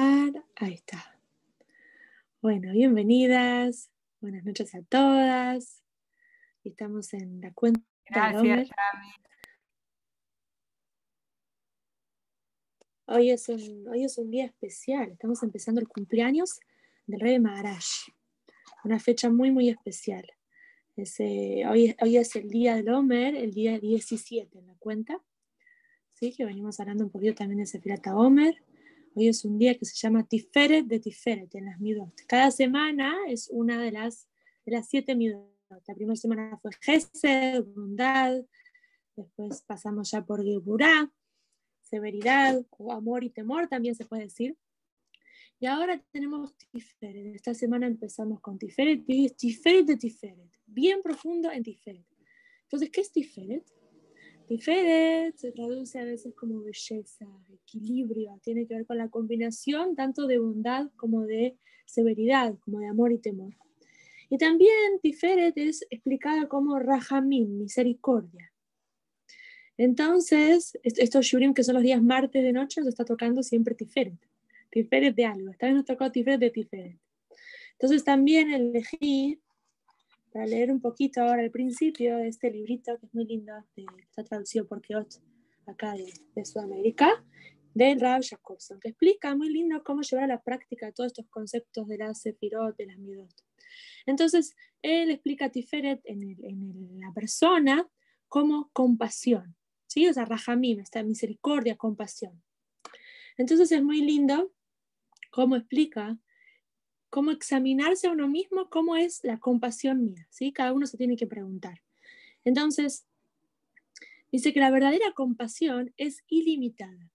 Ahí está. Bueno, bienvenidas. Buenas noches a todas. Estamos en la cuenta. Gracias, Hoy es, un, hoy es un día especial. Estamos empezando el cumpleaños del rey de Maharaj. Una fecha muy, muy especial. hoy, hoy es el día del Homer, el día 17 en la cuenta. ¿Sí? Que venimos hablando un poquito también de Sefirata Homer. Hoy es un día que se llama Tiferet de Tiferet en las Midot. Cada semana es una de las, de las siete Midot. La primera semana fue Gesed, bondad. Después pasamos ya por Geburah, severidad, o amor y temor también se puede decir. Y ahora tenemos Tiferet. Esta semana empezamos con Tiferet y Tiferet de Tiferet. Bien profundo en Tiferet. Entonces, ¿qué es Tiferet? Tiferet se traduce a veces como belleza, equilibrio, tiene que ver con la combinación tanto de bondad como de severidad, como de amor y temor. Y también Tiferet es explicada como Rahamim, misericordia. Entonces, estos Shurim, que son los días martes de noche, nos está tocando siempre Tiferet. Tiferet de algo. Esta vez nos tocó Tiferet de Tiferet. Entonces, también elegí para leer un poquito ahora el principio de este librito, que es muy lindo, está traducido por Keot, acá de, Sudamérica, de Rav Jacobson, que explica muy lindo cómo llevar a la práctica todos estos conceptos de la Sefirot, de las Midot. Entonces, él explica a Tiferet en, en la persona como compasión, ¿sí? O sea, Rahamim, esta misericordia, compasión. Entonces es muy lindo cómo explica cómo examinarse a uno mismo, cómo es la compasión mía, ¿sí? Cada uno se tiene que preguntar. Entonces, dice que la verdadera compasión es ilimitada.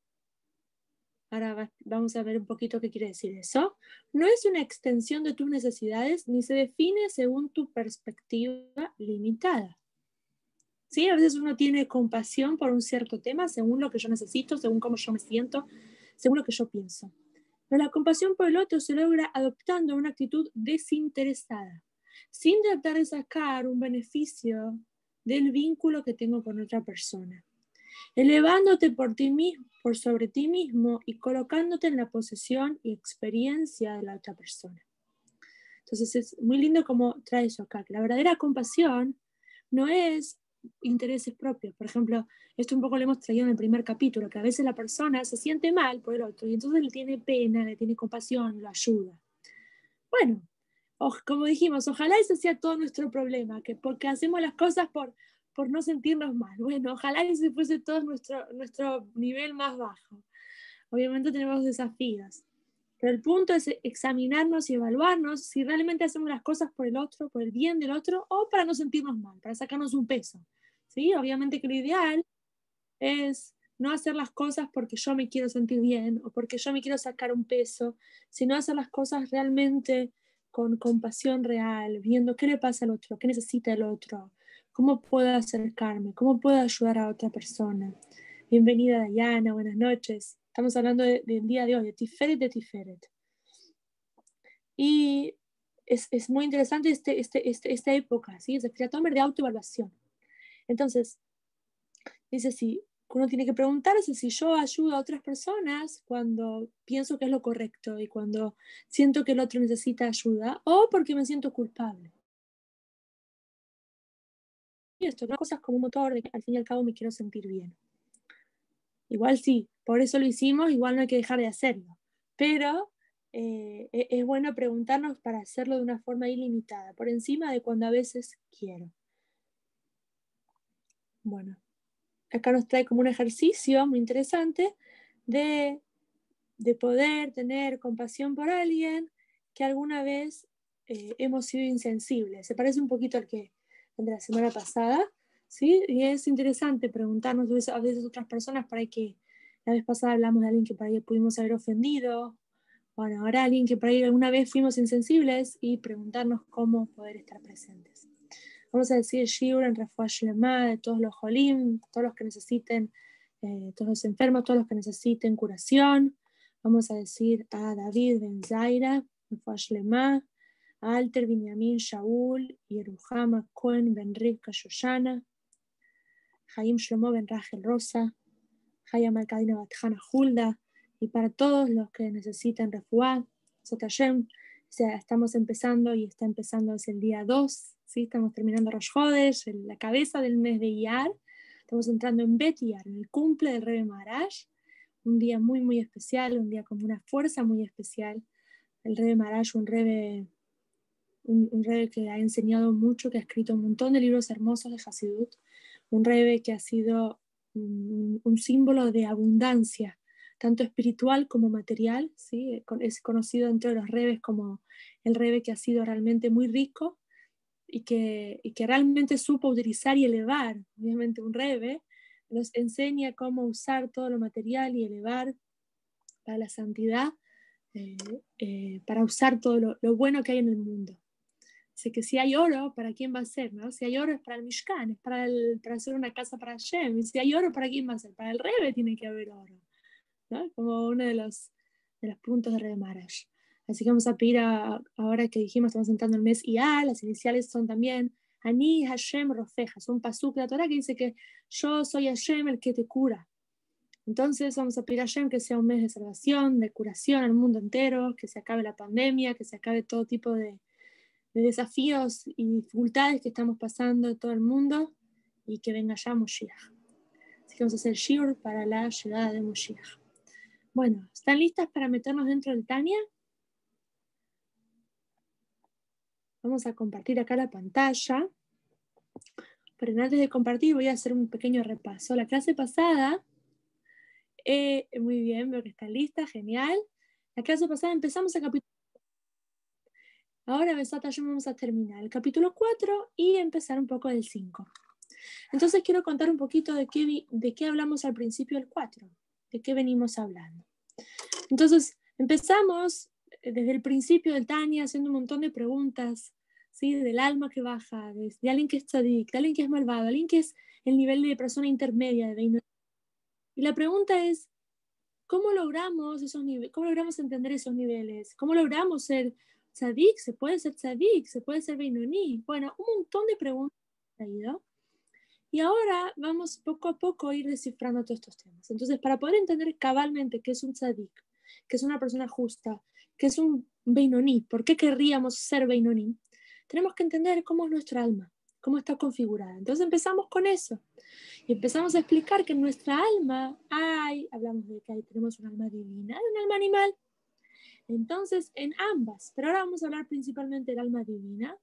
Ahora vamos a ver un poquito qué quiere decir eso. No es una extensión de tus necesidades ni se define según tu perspectiva limitada. ¿Sí? A veces uno tiene compasión por un cierto tema según lo que yo necesito, según cómo yo me siento, según lo que yo pienso. Pero la compasión por el otro se logra adoptando una actitud desinteresada, sin tratar de sacar un beneficio del vínculo que tengo con otra persona, elevándote por ti mismo, por sobre ti mismo y colocándote en la posesión y experiencia de la otra persona. Entonces es muy lindo como trae eso acá, que la verdadera compasión no es intereses propios. Por ejemplo, esto un poco lo hemos traído en el primer capítulo, que a veces la persona se siente mal por el otro y entonces le tiene pena, le tiene compasión, lo ayuda. Bueno, como dijimos, ojalá ese sea todo nuestro problema, que porque hacemos las cosas por, por no sentirnos mal. Bueno, ojalá ese fuese todo nuestro, nuestro nivel más bajo. Obviamente tenemos desafíos. Pero el punto es examinarnos y evaluarnos si realmente hacemos las cosas por el otro, por el bien del otro, o para no sentirnos mal, para sacarnos un peso. ¿sí? Obviamente que lo ideal es no hacer las cosas porque yo me quiero sentir bien o porque yo me quiero sacar un peso, sino hacer las cosas realmente con compasión real, viendo qué le pasa al otro, qué necesita el otro, cómo puedo acercarme, cómo puedo ayudar a otra persona. Bienvenida Dayana, buenas noches. Estamos hablando del día de hoy, de Tiferet de Tiferet. Y es, es muy interesante este, este, este, esta época, ¿sí? Es el de autoevaluación. Entonces, dice, si uno tiene que preguntarse si yo ayudo a otras personas cuando pienso que es lo correcto y cuando siento que el otro necesita ayuda o porque me siento culpable. Y esto, ¿no? cosas como un motor de que al fin y al cabo me quiero sentir bien. Igual sí, por eso lo hicimos, igual no hay que dejar de hacerlo. Pero eh, e-, es bueno preguntarnos para hacerlo de una forma ilimitada, por encima de cuando a veces quiero. Bueno, acá nos trae como un ejercicio muy interesante de, de poder tener compasión por alguien que alguna vez eh, hemos sido insensibles. Se parece un poquito al que de la semana pasada, ¿sí? Y es interesante preguntarnos a veces otras personas para que la vez pasada hablamos de alguien que para ahí pudimos haber ofendido, bueno, ahora alguien que para ahí alguna vez fuimos insensibles y preguntarnos cómo poder estar presentes. Vamos a decir Shiur en Refuash Lema, de todos los Jolim, todos los que necesiten, eh, todos los enfermos, todos los que necesiten curación. Vamos a decir a David Ben Zaira, Refuash Lema, a Alter Binyamin Shaul, Yeruhama Cohen Ben Rivka Shoshana, Jaim Shlomo Ben Rachel Rosa, Haya Malkadina Batjana Hulda, y para todos los que necesitan refuá, Sotayem, estamos empezando y está empezando es el día 2, ¿sí? estamos terminando Rosh Hodesh, la cabeza del mes de Iyar, estamos entrando en Bet Iyar, en el cumple del Rebe Maharaj, un día muy, muy especial, un día con una fuerza muy especial. El Rebe Maharaj, un Rebe, un, un Rebe que ha enseñado mucho, que ha escrito un montón de libros hermosos de Hasidut, un Rebe que ha sido un, símbolo de abundancia, tanto espiritual como material, ¿sí? es conocido entre los rebes como el rebe que ha sido realmente muy rico y que, y que realmente supo utilizar y elevar, obviamente un rebe nos enseña cómo usar todo lo material y elevar para la santidad, eh, eh, para usar todo lo, lo, bueno que hay en el mundo. Dice que si hay oro, ¿para quién va a ser? No? Si hay oro es para el Mishkan, es para, el, para hacer una casa para Hashem. Y si hay oro, ¿para quién va a ser? Para el Rebe tiene que haber oro. ¿no? Como uno de los, de los puntos de Rebe Marash. Así que vamos a pedir ahora que dijimos, estamos entrando el mes IA, las iniciales son también Ani Hashem Rofeja, es un pasuk de la Torah que dice que yo soy Hashem el que te cura. Entonces vamos a pedir a Hashem que sea un mes de salvación, de curación al mundo entero, que se acabe la pandemia, que se acabe todo tipo de, de desafíos y dificultades que estamos pasando en todo el mundo y que venga ya Moshiach. Así que vamos a hacer Shiur para la llegada de Moshiach. Bueno, ¿están listas para meternos dentro del Tania? Vamos a compartir acá la pantalla. Pero antes de compartir voy a hacer un pequeño repaso. La clase pasada, eh, muy bien, veo que está lista, genial. La clase pasada empezamos el capítulo. Ahora, Besata, vamos a terminar el capítulo 4 y empezar un poco del 5. Entonces quiero contar un poquito de qué, de qué hablamos al principio del 4, de qué venimos hablando. Entonces, empezamos desde el principio del Tania haciendo un montón de preguntas, ¿sí? del alma que baja, de, alguien que es tzadik, de alguien que es malvado, de alguien que es el nivel de persona intermedia. De y la pregunta es, ¿cómo logramos esos niveles? ¿Cómo logramos entender esos niveles? ¿Cómo logramos ser tzadik? ¿Se puede ser tzadik? ¿Se puede ser beinoní? Bueno, un montón de preguntas traído. Y ahora vamos poco a poco a ir descifrando todos estos temas. Entonces, para poder entender cabalmente qué es un tzadik, qué es una persona justa, que es un Beinoní. ¿Por qué querríamos ser Beinoní? Tenemos que entender cómo es nuestra alma, cómo está configurada. Entonces empezamos con eso. Y empezamos a explicar que en nuestra alma hay, hablamos de que tenemos un alma divina y un alma animal. Entonces, en ambas, pero ahora vamos a hablar principalmente del alma divina,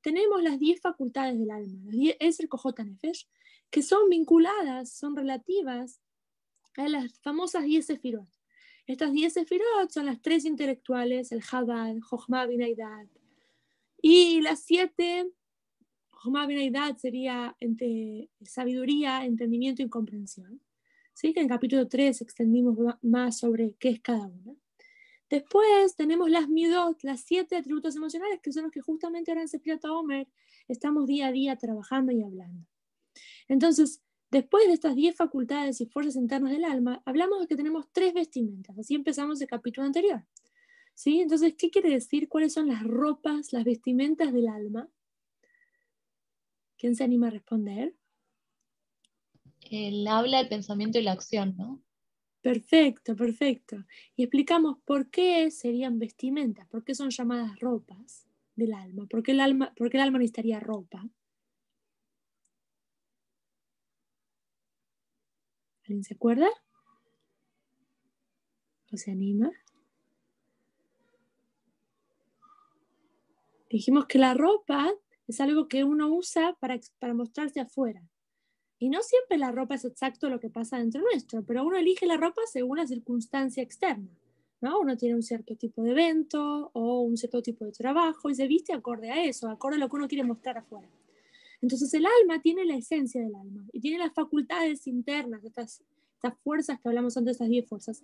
tenemos las 10 facultades del alma, es el Nefesh, que son vinculadas, son relativas a las famosas 10 sefirot. Estas 10 sefirot son las tres intelectuales, el Chabad, Jochma, Binaidat. Y las siete, Jochma, Binaidat sería entre sabiduría, entendimiento y comprensión. ¿Sí? Que en capítulo 3 extendimos más sobre qué es cada una. Después tenemos las midot, las siete atributos emocionales, que son los que justamente ahora en Sefirat Omer estamos día a día trabajando y hablando. Entonces, Después de estas 10 facultades y fuerzas internas del alma, hablamos de que tenemos tres vestimentas. Así empezamos el capítulo anterior. ¿Sí? Entonces, ¿qué quiere decir? ¿Cuáles son las ropas, las vestimentas del alma? ¿Quién se anima a responder? El habla, el pensamiento y la acción, ¿no? Perfecto, perfecto. Y explicamos por qué serían vestimentas, por qué son llamadas ropas del alma, por qué el alma, por qué el alma necesitaría ropa. ¿Alguien se acuerda? ¿O se anima? Dijimos que la ropa es algo que uno usa para, para mostrarse afuera. Y no siempre la ropa es exacto lo que pasa dentro nuestro, pero uno elige la ropa según la circunstancia externa. ¿no? Uno tiene un cierto tipo de evento o un cierto tipo de trabajo y se viste acorde a eso, acorde a lo que uno quiere mostrar afuera. Entonces el alma tiene la esencia del alma y tiene las facultades internas, estas, estas fuerzas que hablamos antes, estas 10 fuerzas,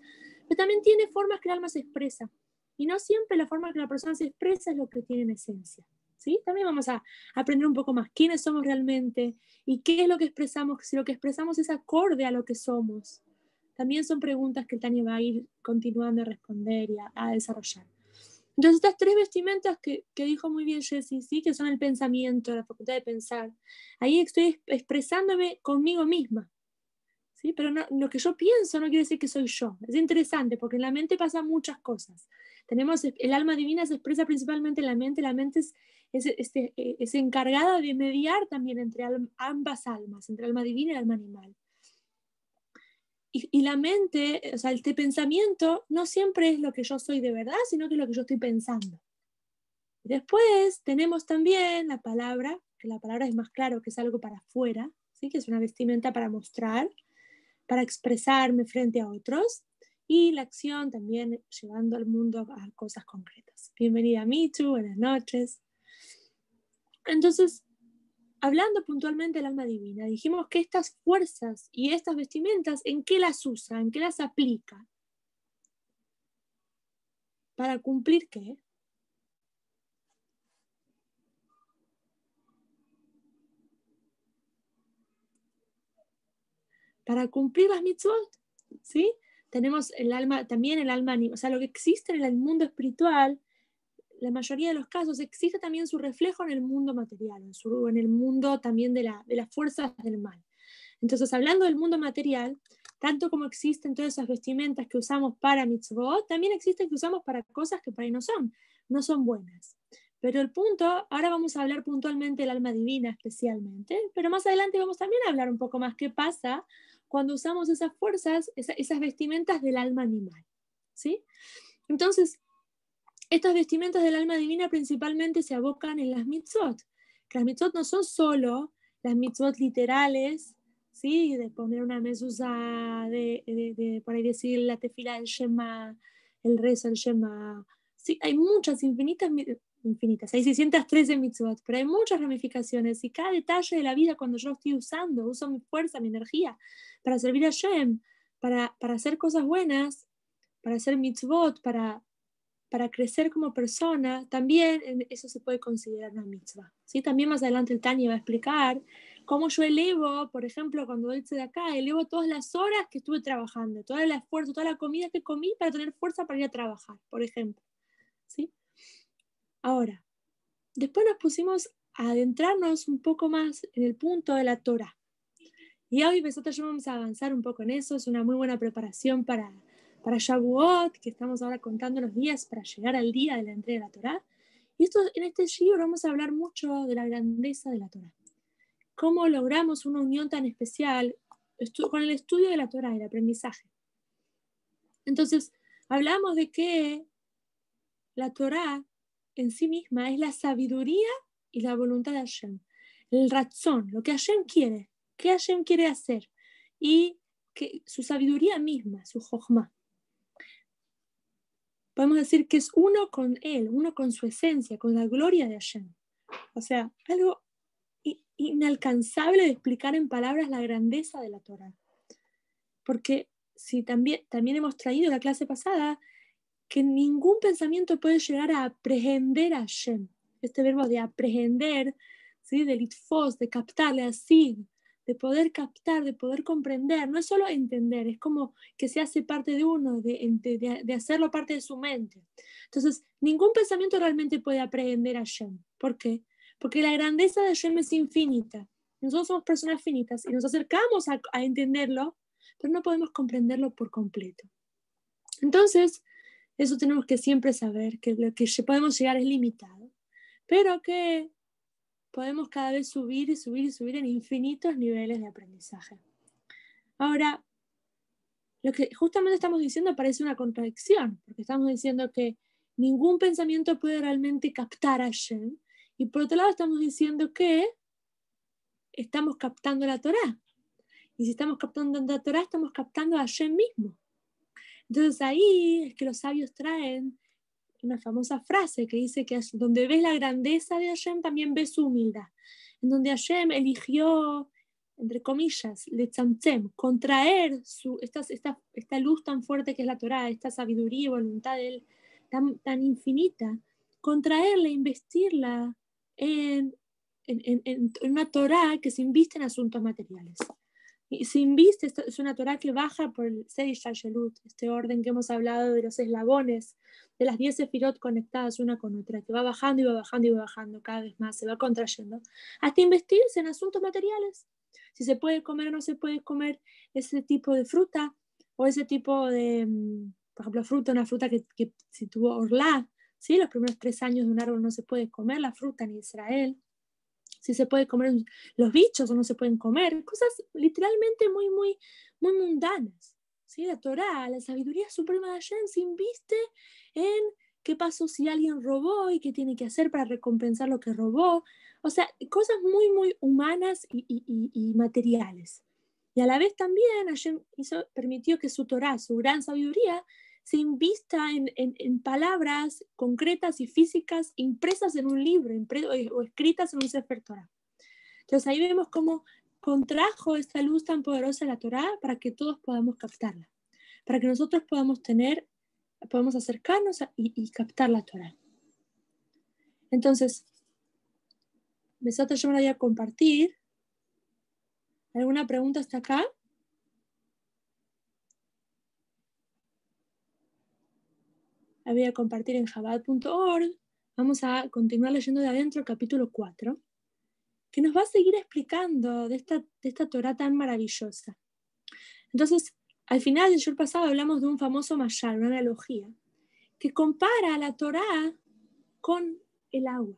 pero también tiene formas que el alma se expresa. Y no siempre la forma que la persona se expresa es lo que tiene en esencia. ¿Sí? También vamos a aprender un poco más quiénes somos realmente y qué es lo que expresamos, si lo que expresamos es acorde a lo que somos. También son preguntas que Tania va a ir continuando a responder y a desarrollar. Entonces, estas tres vestimentas que, que, dijo muy bien Jessie, ¿sí? que son el pensamiento, la facultad de pensar, ahí estoy expresándome conmigo misma. ¿sí? Pero no, lo que yo pienso no quiere decir que soy yo. Es interesante porque en la mente pasan muchas cosas. Tenemos, el alma divina se expresa principalmente en la mente, la mente es, es, este, es encargada de mediar también entre ambas almas, entre alma divina y alma animal. Y, la mente, o sea, este pensamiento no siempre es lo que yo soy de verdad, sino que es lo que yo estoy pensando. Después tenemos también la palabra, que la palabra es más claro que es algo para afuera, ¿sí? que es una vestimenta para mostrar, para expresarme frente a otros, y la acción también llevando al mundo a cosas concretas. Bienvenida Michu, buenas noches. Entonces, hablando puntualmente del alma divina, dijimos que estas fuerzas y estas vestimentas, ¿en qué las usa? ¿En qué las aplica? ¿Para cumplir qué? para cumplir las mitzvot, ¿sí? Tenemos el alma, también el alma, o sea, lo que existe en el mundo espiritual, la mayoría de los casos existe también su reflejo en el mundo material, en, su, en el mundo también de, la, de las fuerzas del mal. Entonces, hablando del mundo material, tanto como existen todas esas vestimentas que usamos para mitzvot, también existen que usamos para cosas que para ahí no son, no son buenas. Pero el punto, ahora vamos a hablar puntualmente del alma divina especialmente, pero más adelante vamos también a hablar un poco más qué pasa cuando usamos esas fuerzas, esas vestimentas del alma animal. ¿sí? Entonces, estas vestimentas del alma divina principalmente se abocan en las mitzvot. Las mitzvot no son solo las mitzvot literales, ¿sí? de poner una mezuzá, de, de, por ahí decir la tefila del Shema, el rezo del Shema. Sí, hay muchas, infinitas infinitas. Hay 613 mitzvot, pero hay muchas ramificaciones y cada detalle de la vida cuando yo estoy usando, uso mi fuerza, mi energía para servir a Shem, para, para hacer cosas buenas, para hacer mitzvot, para, para crecer como persona, también eso se puede considerar una mitzvah. ¿sí? También más adelante el Tani va a explicar cómo yo elevo, por ejemplo, cuando doy de acá, elevo todas las horas que estuve trabajando, todo el esfuerzo, toda la comida que comí para tener fuerza para ir a trabajar, por ejemplo. ¿sí? Ahora, después nos pusimos a adentrarnos un poco más en el punto de la Torah. Y hoy nosotros vamos a avanzar un poco en eso, es una muy buena preparación para, para Shavuot, que estamos ahora contando los días para llegar al día de la entrega de la Torah. Y esto, en este libro vamos a hablar mucho de la grandeza de la Torah. Cómo logramos una unión tan especial con el estudio de la Torah, el aprendizaje. Entonces, hablamos de que la Torah en sí misma es la sabiduría y la voluntad de Hashem. El razón, lo que Hashem quiere, qué Hashem quiere hacer y que su sabiduría misma, su jochma. Podemos decir que es uno con él, uno con su esencia, con la gloria de Hashem. O sea, algo inalcanzable de explicar en palabras la grandeza de la Torah. Porque si también, también hemos traído la clase pasada que ningún pensamiento puede llegar a aprehender a Hashem. Este verbo de aprehender, ¿sí? de litfos, de captarle así, de poder captar, de poder comprender, no es solo entender, es como que se hace parte de uno, de, de, hacerlo parte de su mente. Entonces, ningún pensamiento realmente puede aprehender a Hashem. ¿Por qué? Porque la grandeza de Hashem es infinita. Nosotros somos personas finitas y nos acercamos a, a entenderlo, pero no podemos comprenderlo por completo. Entonces, eso tenemos que siempre saber, que lo que podemos llegar es limitado, pero que podemos cada vez subir y subir y subir en infinitos niveles de aprendizaje. Ahora, lo que justamente estamos diciendo parece una contradicción, porque estamos diciendo que ningún pensamiento puede realmente captar a Shem, y por otro lado estamos diciendo que estamos captando la Torah. Y si estamos captando la Torah, estamos captando a Hashem mismo. Entonces ahí es que los sabios traen una famosa frase que dice que donde ves la grandeza de Hashem también ves su humildad. En donde Hashem eligió, entre comillas, le contraer su, esta, esta, esta, luz tan fuerte que es la Torah, esta sabiduría y voluntad de él tan, tan infinita, contraerla, investirla en, en, en, en una Torah que se inviste en asuntos materiales. Y se inviste, es una Torah que baja por el Seish este orden que hemos hablado de los eslabones, de las 10 sefirot conectadas una con otra, que va bajando y va bajando y va bajando cada vez más, se va contrayendo, hasta investirse en asuntos materiales. si se puede comer o no se puede comer ese tipo de fruta o ese tipo de, mm, por ejemplo, fruta, una fruta que, que si tuvo orlá, ¿sí? los primeros tres años de un árbol no se puede comer la fruta ni Israel, si se puede comer los bichos o no se pueden comer, cosas literalmente muy, muy, muy mundanas. ¿sí? La Torah, la sabiduría suprema de Hashem se inviste en qué pasó si alguien robó y qué tiene que hacer para recompensar lo que robó. O sea, cosas muy, muy humanas y, materiales. Y a la vez también Hashem hizo, permitió que su Torah, su gran sabiduría, se invista en, palabras concretas y físicas impresas en un libro o escritas en un Sefer Torah. Entonces ahí vemos cómo contrajo esta luz tan poderosa de la Torah para que todos podamos captarla, para que nosotros podamos tener, podamos acercarnos y, y, captar la Torah. Entonces, Besata yo me la voy a compartir. ¿Alguna pregunta hasta acá? Voy a compartir en jabad.org. Vamos a continuar leyendo de adentro el capítulo 4 que nos va a seguir explicando de esta, de esta Torah tan maravillosa. Entonces, al final del show pasado hablamos de un famoso mayal, una analogía, que compara la Torah con el agua.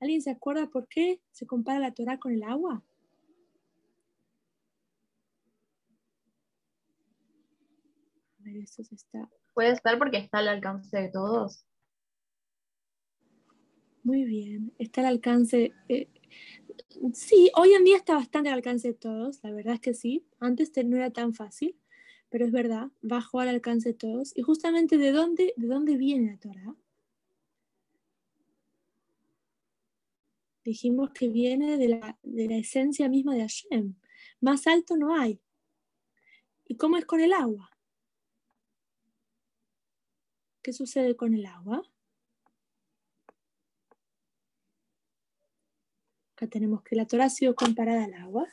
¿Alguien se acuerda por qué se compara la Torah con el agua? A ver, esto se está. Puede estar porque está al alcance de todos. Muy bien, está al alcance. Eh, sí, hoy en día está bastante al alcance de todos, la verdad es que sí. Antes no era tan fácil, pero es verdad, bajó al alcance de todos. Y justamente de dónde, de dónde viene la Torah. Dijimos que viene de la, de la esencia misma de Hashem. Más alto no hay. ¿Y cómo es con el agua? ¿Qué sucede con el agua? tenemos que la Torah ha sido comparada al agua.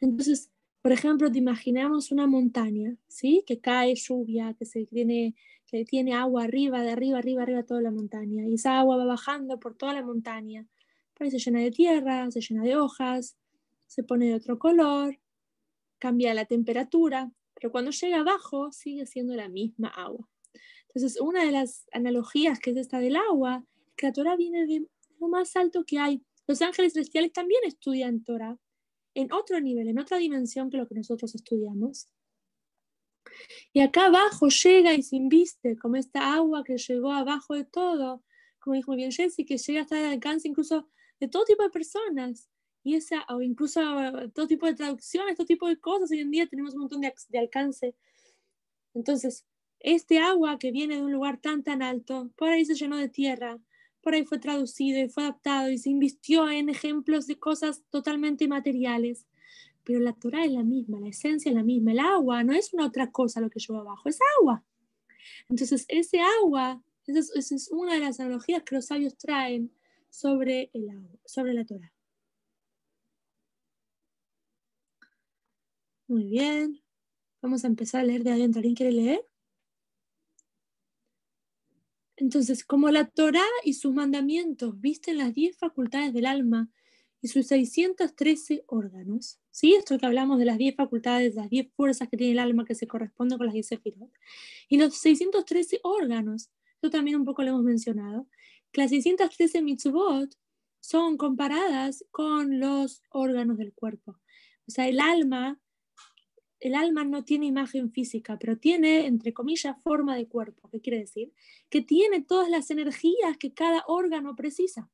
Entonces, por ejemplo, te imaginamos una montaña, ¿sí? Que cae lluvia, que, se tiene, que tiene agua arriba, de arriba, arriba, arriba toda la montaña. Y esa agua va bajando por toda la montaña. Por se llena de tierra, se llena de hojas, se pone de otro color, cambia la temperatura, pero cuando llega abajo sigue siendo la misma agua. Entonces, una de las analogías que es esta del agua, que la Torah viene de lo más alto que hay, los ángeles celestiales también estudian Torah en otro nivel, en otra dimensión que lo que nosotros estudiamos. Y acá abajo llega y se inviste como esta agua que llegó abajo de todo, como dijo muy bien Jesse, que llega hasta el alcance incluso de todo tipo de personas. Y esa, o incluso todo tipo de traducciones, todo tipo de cosas. Hoy en día tenemos un montón de alcance. Entonces, este agua que viene de un lugar tan, tan alto, por ahí se llenó de tierra, por ahí fue traducido y fue adaptado y se invistió en ejemplos de cosas totalmente materiales. Pero la Torah es la misma, la esencia es la misma. El agua no es una otra cosa lo que lleva abajo, es agua. Entonces, ese agua, esa es, una de las analogías que los sabios traen sobre el agua, sobre la Torah. Muy bien. Vamos a empezar a leer de adentro. ¿Alguien quiere leer? Entonces, como la Torá y sus mandamientos visten las diez facultades del alma y sus 613 órganos, ¿sí? Esto que hablamos de las diez facultades, las diez fuerzas que tiene el alma que se corresponden con las 10 sefirot, y los 613 órganos, esto también un poco lo hemos mencionado, que las 613 mitzvot son comparadas con los órganos del cuerpo. O sea, el alma el alma no tiene imagen física, pero tiene, entre comillas, forma de cuerpo. ¿Qué quiere decir? Que tiene todas las energías que cada órgano precisa.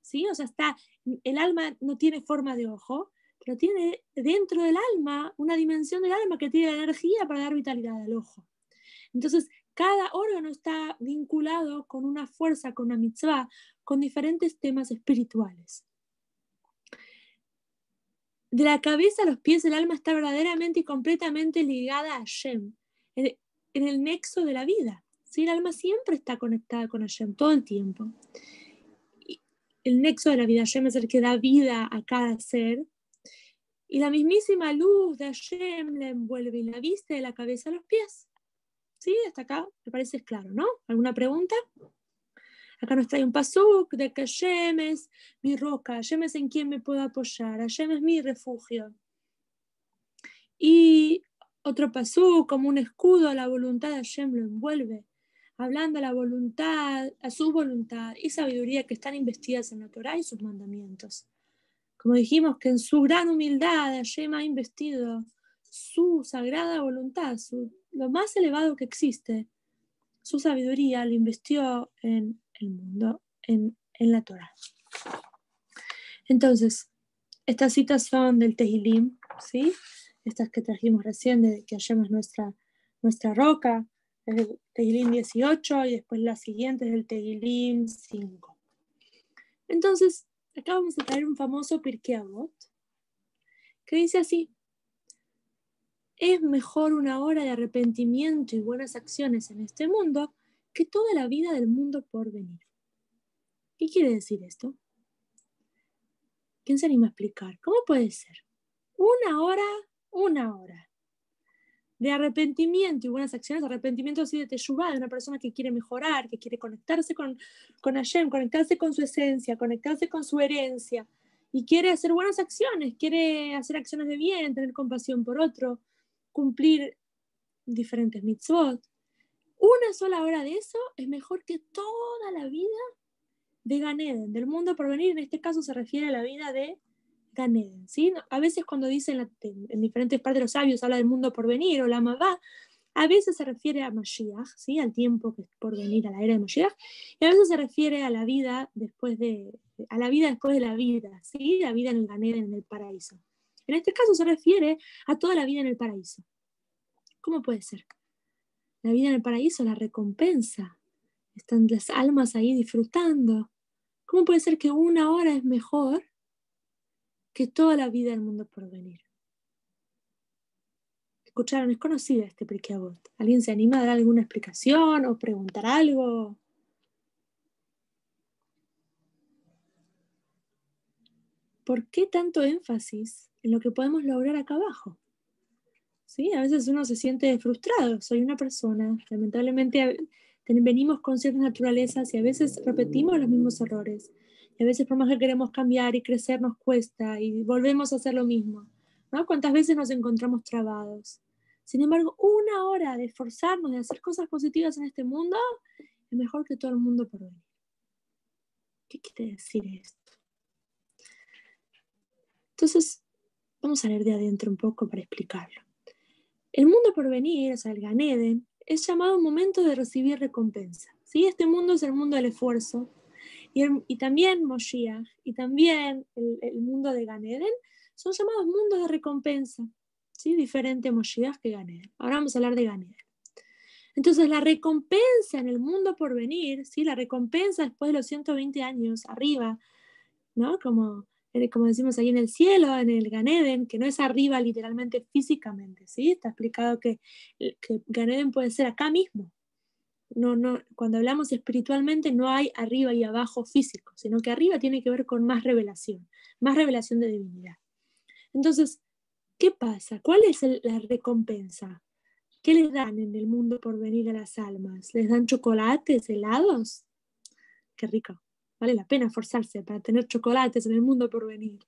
¿Sí? O sea, está, el alma no tiene forma de ojo, pero tiene dentro del alma una dimensión del alma que tiene la energía para dar vitalidad al ojo. Entonces, cada órgano está vinculado con una fuerza, con una mitzvah, con diferentes temas espirituales de la cabeza a los pies el alma está verdaderamente y completamente ligada a Hashem, en, el nexo de la vida. ¿sí? El alma siempre está conectada con Hashem todo el tiempo. el nexo de la vida, Hashem es el que da vida a cada ser. Y la mismísima luz de Hashem la envuelve y la viste de la cabeza a los pies. ¿Sí? Hasta acá me parece claro, ¿no? ¿Alguna pregunta? Acá nos trae un pasuk de que Hashem es mi roca, Hashem es en quien me puedo apoyar, Hashem es mi refugio. Y otro pasuk, como un escudo la voluntad de Hashem lo envuelve, hablando a la voluntad, a su voluntad y sabiduría que están investidas en la Torah y sus mandamientos. Como dijimos que en su gran humildad Hashem ha investido su sagrada voluntad, lo más elevado que existe, su sabiduría lo investió en el mundo, en, la Torah. Entonces, estas citas son del Tehilim, ¿sí? Estas que trajimos recién, de que hallemos nuestra, nuestra roca, del Tehilim 18 y después la siguiente es del Tehilim 5. Entonces, acá vamos a traer un famoso Pirkei Avot, que dice así, es mejor una hora de arrepentimiento y buenas acciones en este mundo que toda la vida del mundo por venir. ¿Qué quiere decir esto? ¿Quién se anima a explicar? ¿Cómo puede ser? Una hora, una hora de arrepentimiento y buenas acciones, arrepentimiento así de teshuvah, de una persona que quiere mejorar, que quiere conectarse con, con Hashem, conectarse con su esencia, conectarse con su herencia, y quiere hacer buenas acciones, quiere hacer acciones de bien, tener compasión por otro, cumplir diferentes mitzvot. Una sola hora de eso es mejor que toda la vida de Ganeden, del mundo por venir. En este caso se refiere a la vida de Ganeden. ¿sí? A veces cuando dicen en diferentes partes de los sabios habla del mundo por venir o la Mabá, a veces se refiere a Mashiach, ¿sí? al tiempo que es por venir, a la era de Mashiach, y a veces se refiere a la vida después de, a la vida después de la vida, ¿sí? la vida en el Ganeden, en el paraíso. En este caso se refiere a toda la vida en el paraíso. ¿Cómo puede ser? La vida en el paraíso, la recompensa. Están las almas ahí disfrutando. ¿Cómo puede ser que una hora es mejor que toda la vida del mundo por venir? Escucharon, es conocida este Avot. ¿Alguien se anima a dar alguna explicación o preguntar algo? ¿Por qué tanto énfasis en lo que podemos lograr acá abajo. ¿Sí? A veces uno se siente frustrado. Soy una persona, lamentablemente venimos con ciertas naturalezas y a veces repetimos los mismos errores. Y a veces por más que queremos cambiar y crecer nos cuesta y volvemos a hacer lo mismo. ¿no? ¿Cuántas veces nos encontramos trabados? Sin embargo, una hora de esforzarnos, de hacer cosas positivas en este mundo, es mejor que todo el mundo por venir. ¿Qué quiere decir esto? Entonces, Vamos a leer de adentro un poco para explicarlo. El mundo por venir, o sea, el Ganeden, es llamado un momento de recibir recompensa. ¿sí? Este mundo es el mundo del esfuerzo. Y, también Moshiach y también el, mundo de Ganeden son llamados mundos de recompensa. ¿sí? Diferente Moshiach que Ganeden. Ahora vamos a hablar de Ganeden. Entonces, la recompensa en el mundo por venir, ¿sí? la recompensa después de los 120 años arriba, ¿no? como como decimos ahí en el cielo, en el Ganeden, que no es arriba literalmente físicamente, ¿sí? Está explicado que, que Ganeden puede ser acá mismo. No, no, cuando hablamos espiritualmente no hay arriba y abajo físico, sino que arriba tiene que ver con más revelación, más revelación de divinidad. Entonces, ¿qué pasa? ¿Cuál es la recompensa? ¿Qué les dan en el mundo por venir a las almas? ¿Les dan chocolates, helados? Qué rico. Vale la pena esforzarse para tener chocolates en el mundo por venir.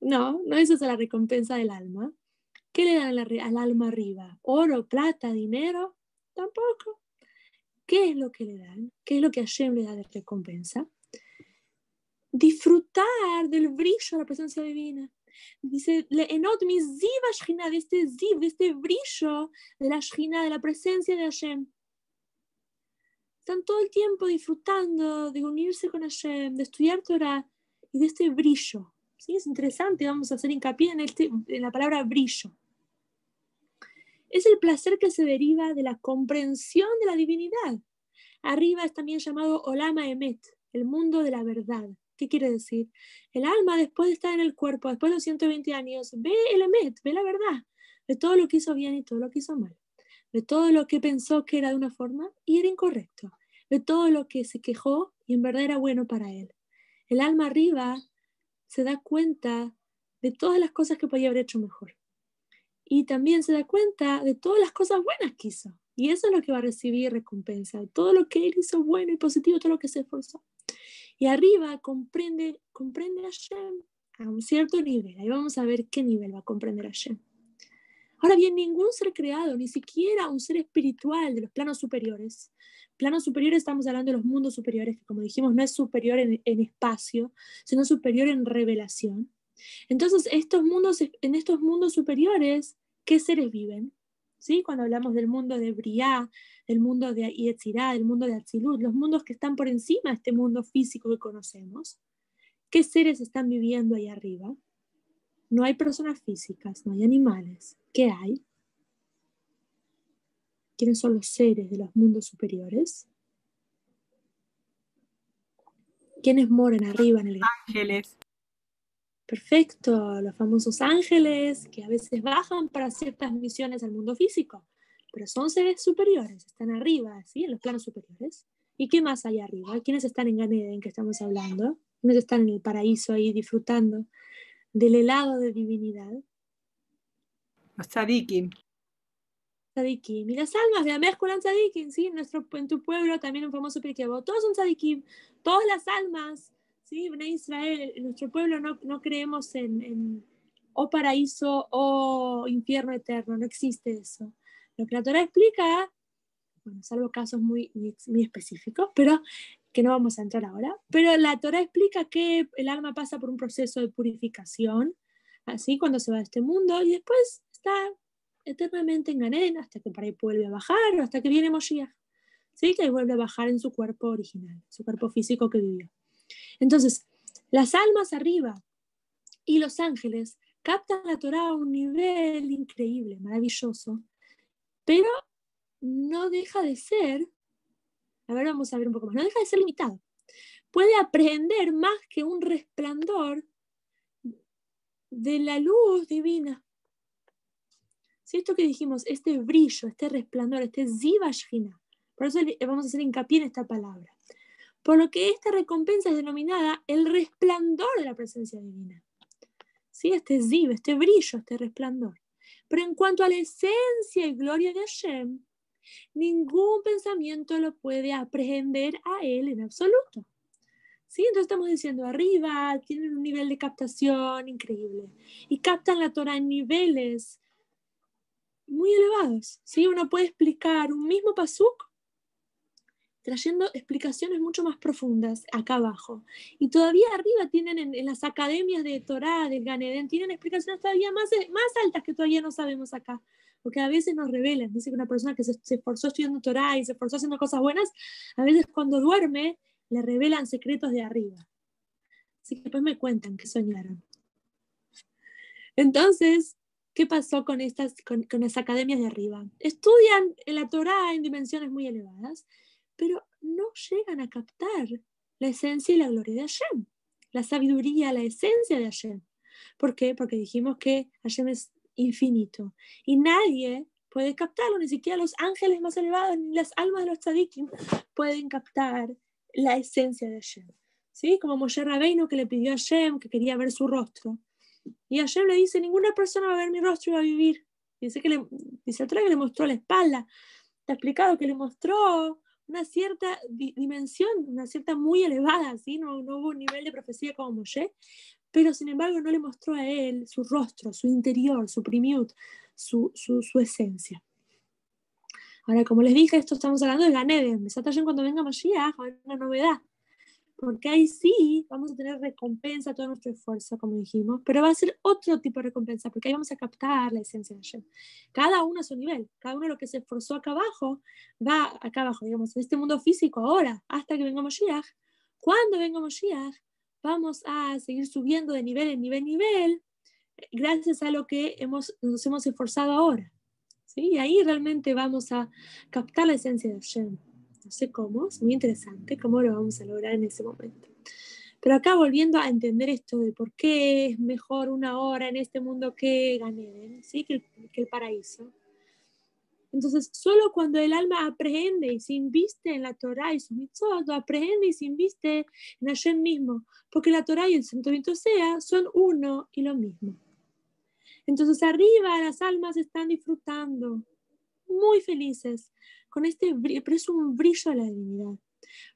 No, no eso es la recompensa del alma. ¿Qué le dan al alma arriba? ¿Oro, plata, dinero? Tampoco. ¿Qué es lo que le dan? ¿Qué es lo que Hashem le da de recompensa? Disfrutar del brillo de la presencia divina. Dice, enot mi ziva de este ziv, de este brillo de la shina, de la presencia de Hashem están todo el tiempo disfrutando de unirse con Hashem, de estudiar Torah y de este brillo. ¿Sí? Es interesante, vamos a hacer hincapié en, este, en la palabra brillo. Es el placer que se deriva de la comprensión de la divinidad. Arriba es también llamado Olama Emet, el mundo de la verdad. ¿Qué quiere decir? El alma, después de estar en el cuerpo, después de los 120 años, ve el Emet, ve la verdad, ve todo lo que hizo bien y todo lo que hizo mal de todo lo que pensó que era de una forma y era incorrecto, de todo lo que se quejó y en verdad era bueno para él. El alma arriba se da cuenta de todas las cosas que podía haber hecho mejor. Y también se da cuenta de todas las cosas buenas que hizo. Y eso es lo que va a recibir recompensa. Todo lo que él hizo bueno y positivo, todo lo que se esforzó. Y arriba comprende, comprende a Hashem a un cierto nivel. Ahí vamos a ver qué nivel va a comprender a Hashem. Ahora bien, ningún ser creado, ni siquiera un ser espiritual de los planos superiores. Planos superiores estamos hablando de los mundos superiores, que como dijimos no es superior en, espacio, sino superior en revelación. Entonces, estos mundos, en estos mundos superiores, ¿qué seres viven? ¿Sí? Cuando hablamos del mundo de Briá, del mundo de Yetzirah, del mundo de Atzilut, los mundos que están por encima de este mundo físico que conocemos, ¿qué seres están viviendo ahí arriba? No hay personas físicas, no hay animales. ¿Qué hay? ¿Quiénes son los seres de los mundos superiores? ¿Quiénes moran arriba en el Ángeles. Perfecto, los famosos ángeles que a veces bajan para ciertas misiones al mundo físico, pero son seres superiores, están arriba, ¿sí? En los planos superiores. ¿Y qué más hay arriba? ¿Quiénes están en Ganeden que estamos hablando? ¿Quiénes están en el paraíso ahí disfrutando del helado de divinidad? Los tzadikim. Tzadikim. Y las almas de Amezculan tzadikim, ¿sí? En, nuestro, en tu pueblo también un famoso Pirkei Todos son tzadikim. Todas las almas ¿sí? En Israel, en nuestro pueblo no, no creemos en, en, o paraíso o infierno eterno, no existe eso. Lo que la Torah explica, bueno, salvo casos muy, muy, específicos, pero que no vamos a entrar ahora, pero la Torah explica que el alma pasa por un proceso de purificación, así cuando se va de este mundo, y después está eternamente en Ganén hasta que para ahí vuelve a bajar o hasta que viene Moshiach, ¿sí? que ahí vuelve a bajar en su cuerpo original, su cuerpo físico que vivió. Entonces, las almas arriba y los ángeles captan la Torah a un nivel increíble, maravilloso, pero no deja de ser, a ver, vamos a ver un poco más, no deja de ser limitado. Puede aprender más que un resplandor de la luz divina. Si esto que dijimos, este brillo, este resplandor, este zivashina, por eso vamos a hacer hincapié en esta palabra por lo que esta recompensa es denominada el resplandor de la presencia divina. ¿Sí? Este ziv, este brillo, este resplandor. Pero en cuanto a la esencia y gloria de Hashem, ningún pensamiento lo puede aprehender a él en absoluto. ¿Sí? Entonces estamos diciendo, arriba tienen un nivel de captación increíble y captan la Torah en niveles muy elevados. ¿Sí? Uno puede explicar un mismo pasuk trayendo explicaciones mucho más profundas acá abajo. Y todavía arriba tienen en, las academias de Torah, del Ganeden, tienen explicaciones todavía más, más altas que todavía no sabemos acá. Porque a veces nos revelan, dice que una persona que se, esforzó estudiando Torah y se esforzó haciendo cosas buenas, a veces cuando duerme le revelan secretos de arriba. Así que después me cuentan que soñaron. Entonces, ¿qué pasó con, estas, con, con las academias de arriba? Estudian la Torah en dimensiones muy elevadas pero no llegan a captar la esencia y la gloria de Hashem, la sabiduría, la esencia de Hashem. ¿Por qué? Porque dijimos que Hashem es infinito y nadie puede captarlo, ni siquiera los ángeles más elevados ni las almas de los tzadikim pueden captar la esencia de Hashem. ¿Sí? Como Moshe Rabbeinu que le pidió a Hashem que quería ver su rostro. Y Hashem le dice, ninguna persona va a ver mi rostro y va a vivir. Dice que le, dice otra que le mostró la espalda. Está explicado que le mostró una cierta dimensión, una cierta muy elevada, ¿sí? no, no hubo un nivel de profecía como Moshe, pero sin embargo no le mostró a él su rostro, su interior, su primiut, su, su, su esencia. Ahora, como les dije, esto estamos hablando de Ganeden. cuando venga Mashiach, una novedad porque ahí sí vamos a tener recompensa a todo nuestro esfuerzo, como dijimos, pero va a ser otro tipo de recompensa, porque ahí vamos a captar la esencia de Hashem. Cada uno a su nivel, cada uno lo que se esforzó acá abajo, va acá abajo, digamos, en este mundo físico ahora, hasta que venga Moshiach. Cuando venga Moshiach, vamos a seguir subiendo de nivel en nivel nivel, gracias a lo que hemos, nos hemos esforzado ahora. ¿sí? Y ahí realmente vamos a captar la esencia de Hashem no sé cómo, es muy interesante cómo lo vamos a lograr en ese momento. Pero acá volviendo a entender esto de por qué es mejor una hora en este mundo que Ganeden, ¿sí? que, que el paraíso. Entonces, solo cuando el alma aprende y se inviste en la Torah y sus mitzvot, aprende y se inviste en Hashem mismo, porque la Torah y el Santo Viento Sea son uno y lo mismo. Entonces, arriba las almas están disfrutando muy felices con este brillo, pero es un brillo a la divinidad.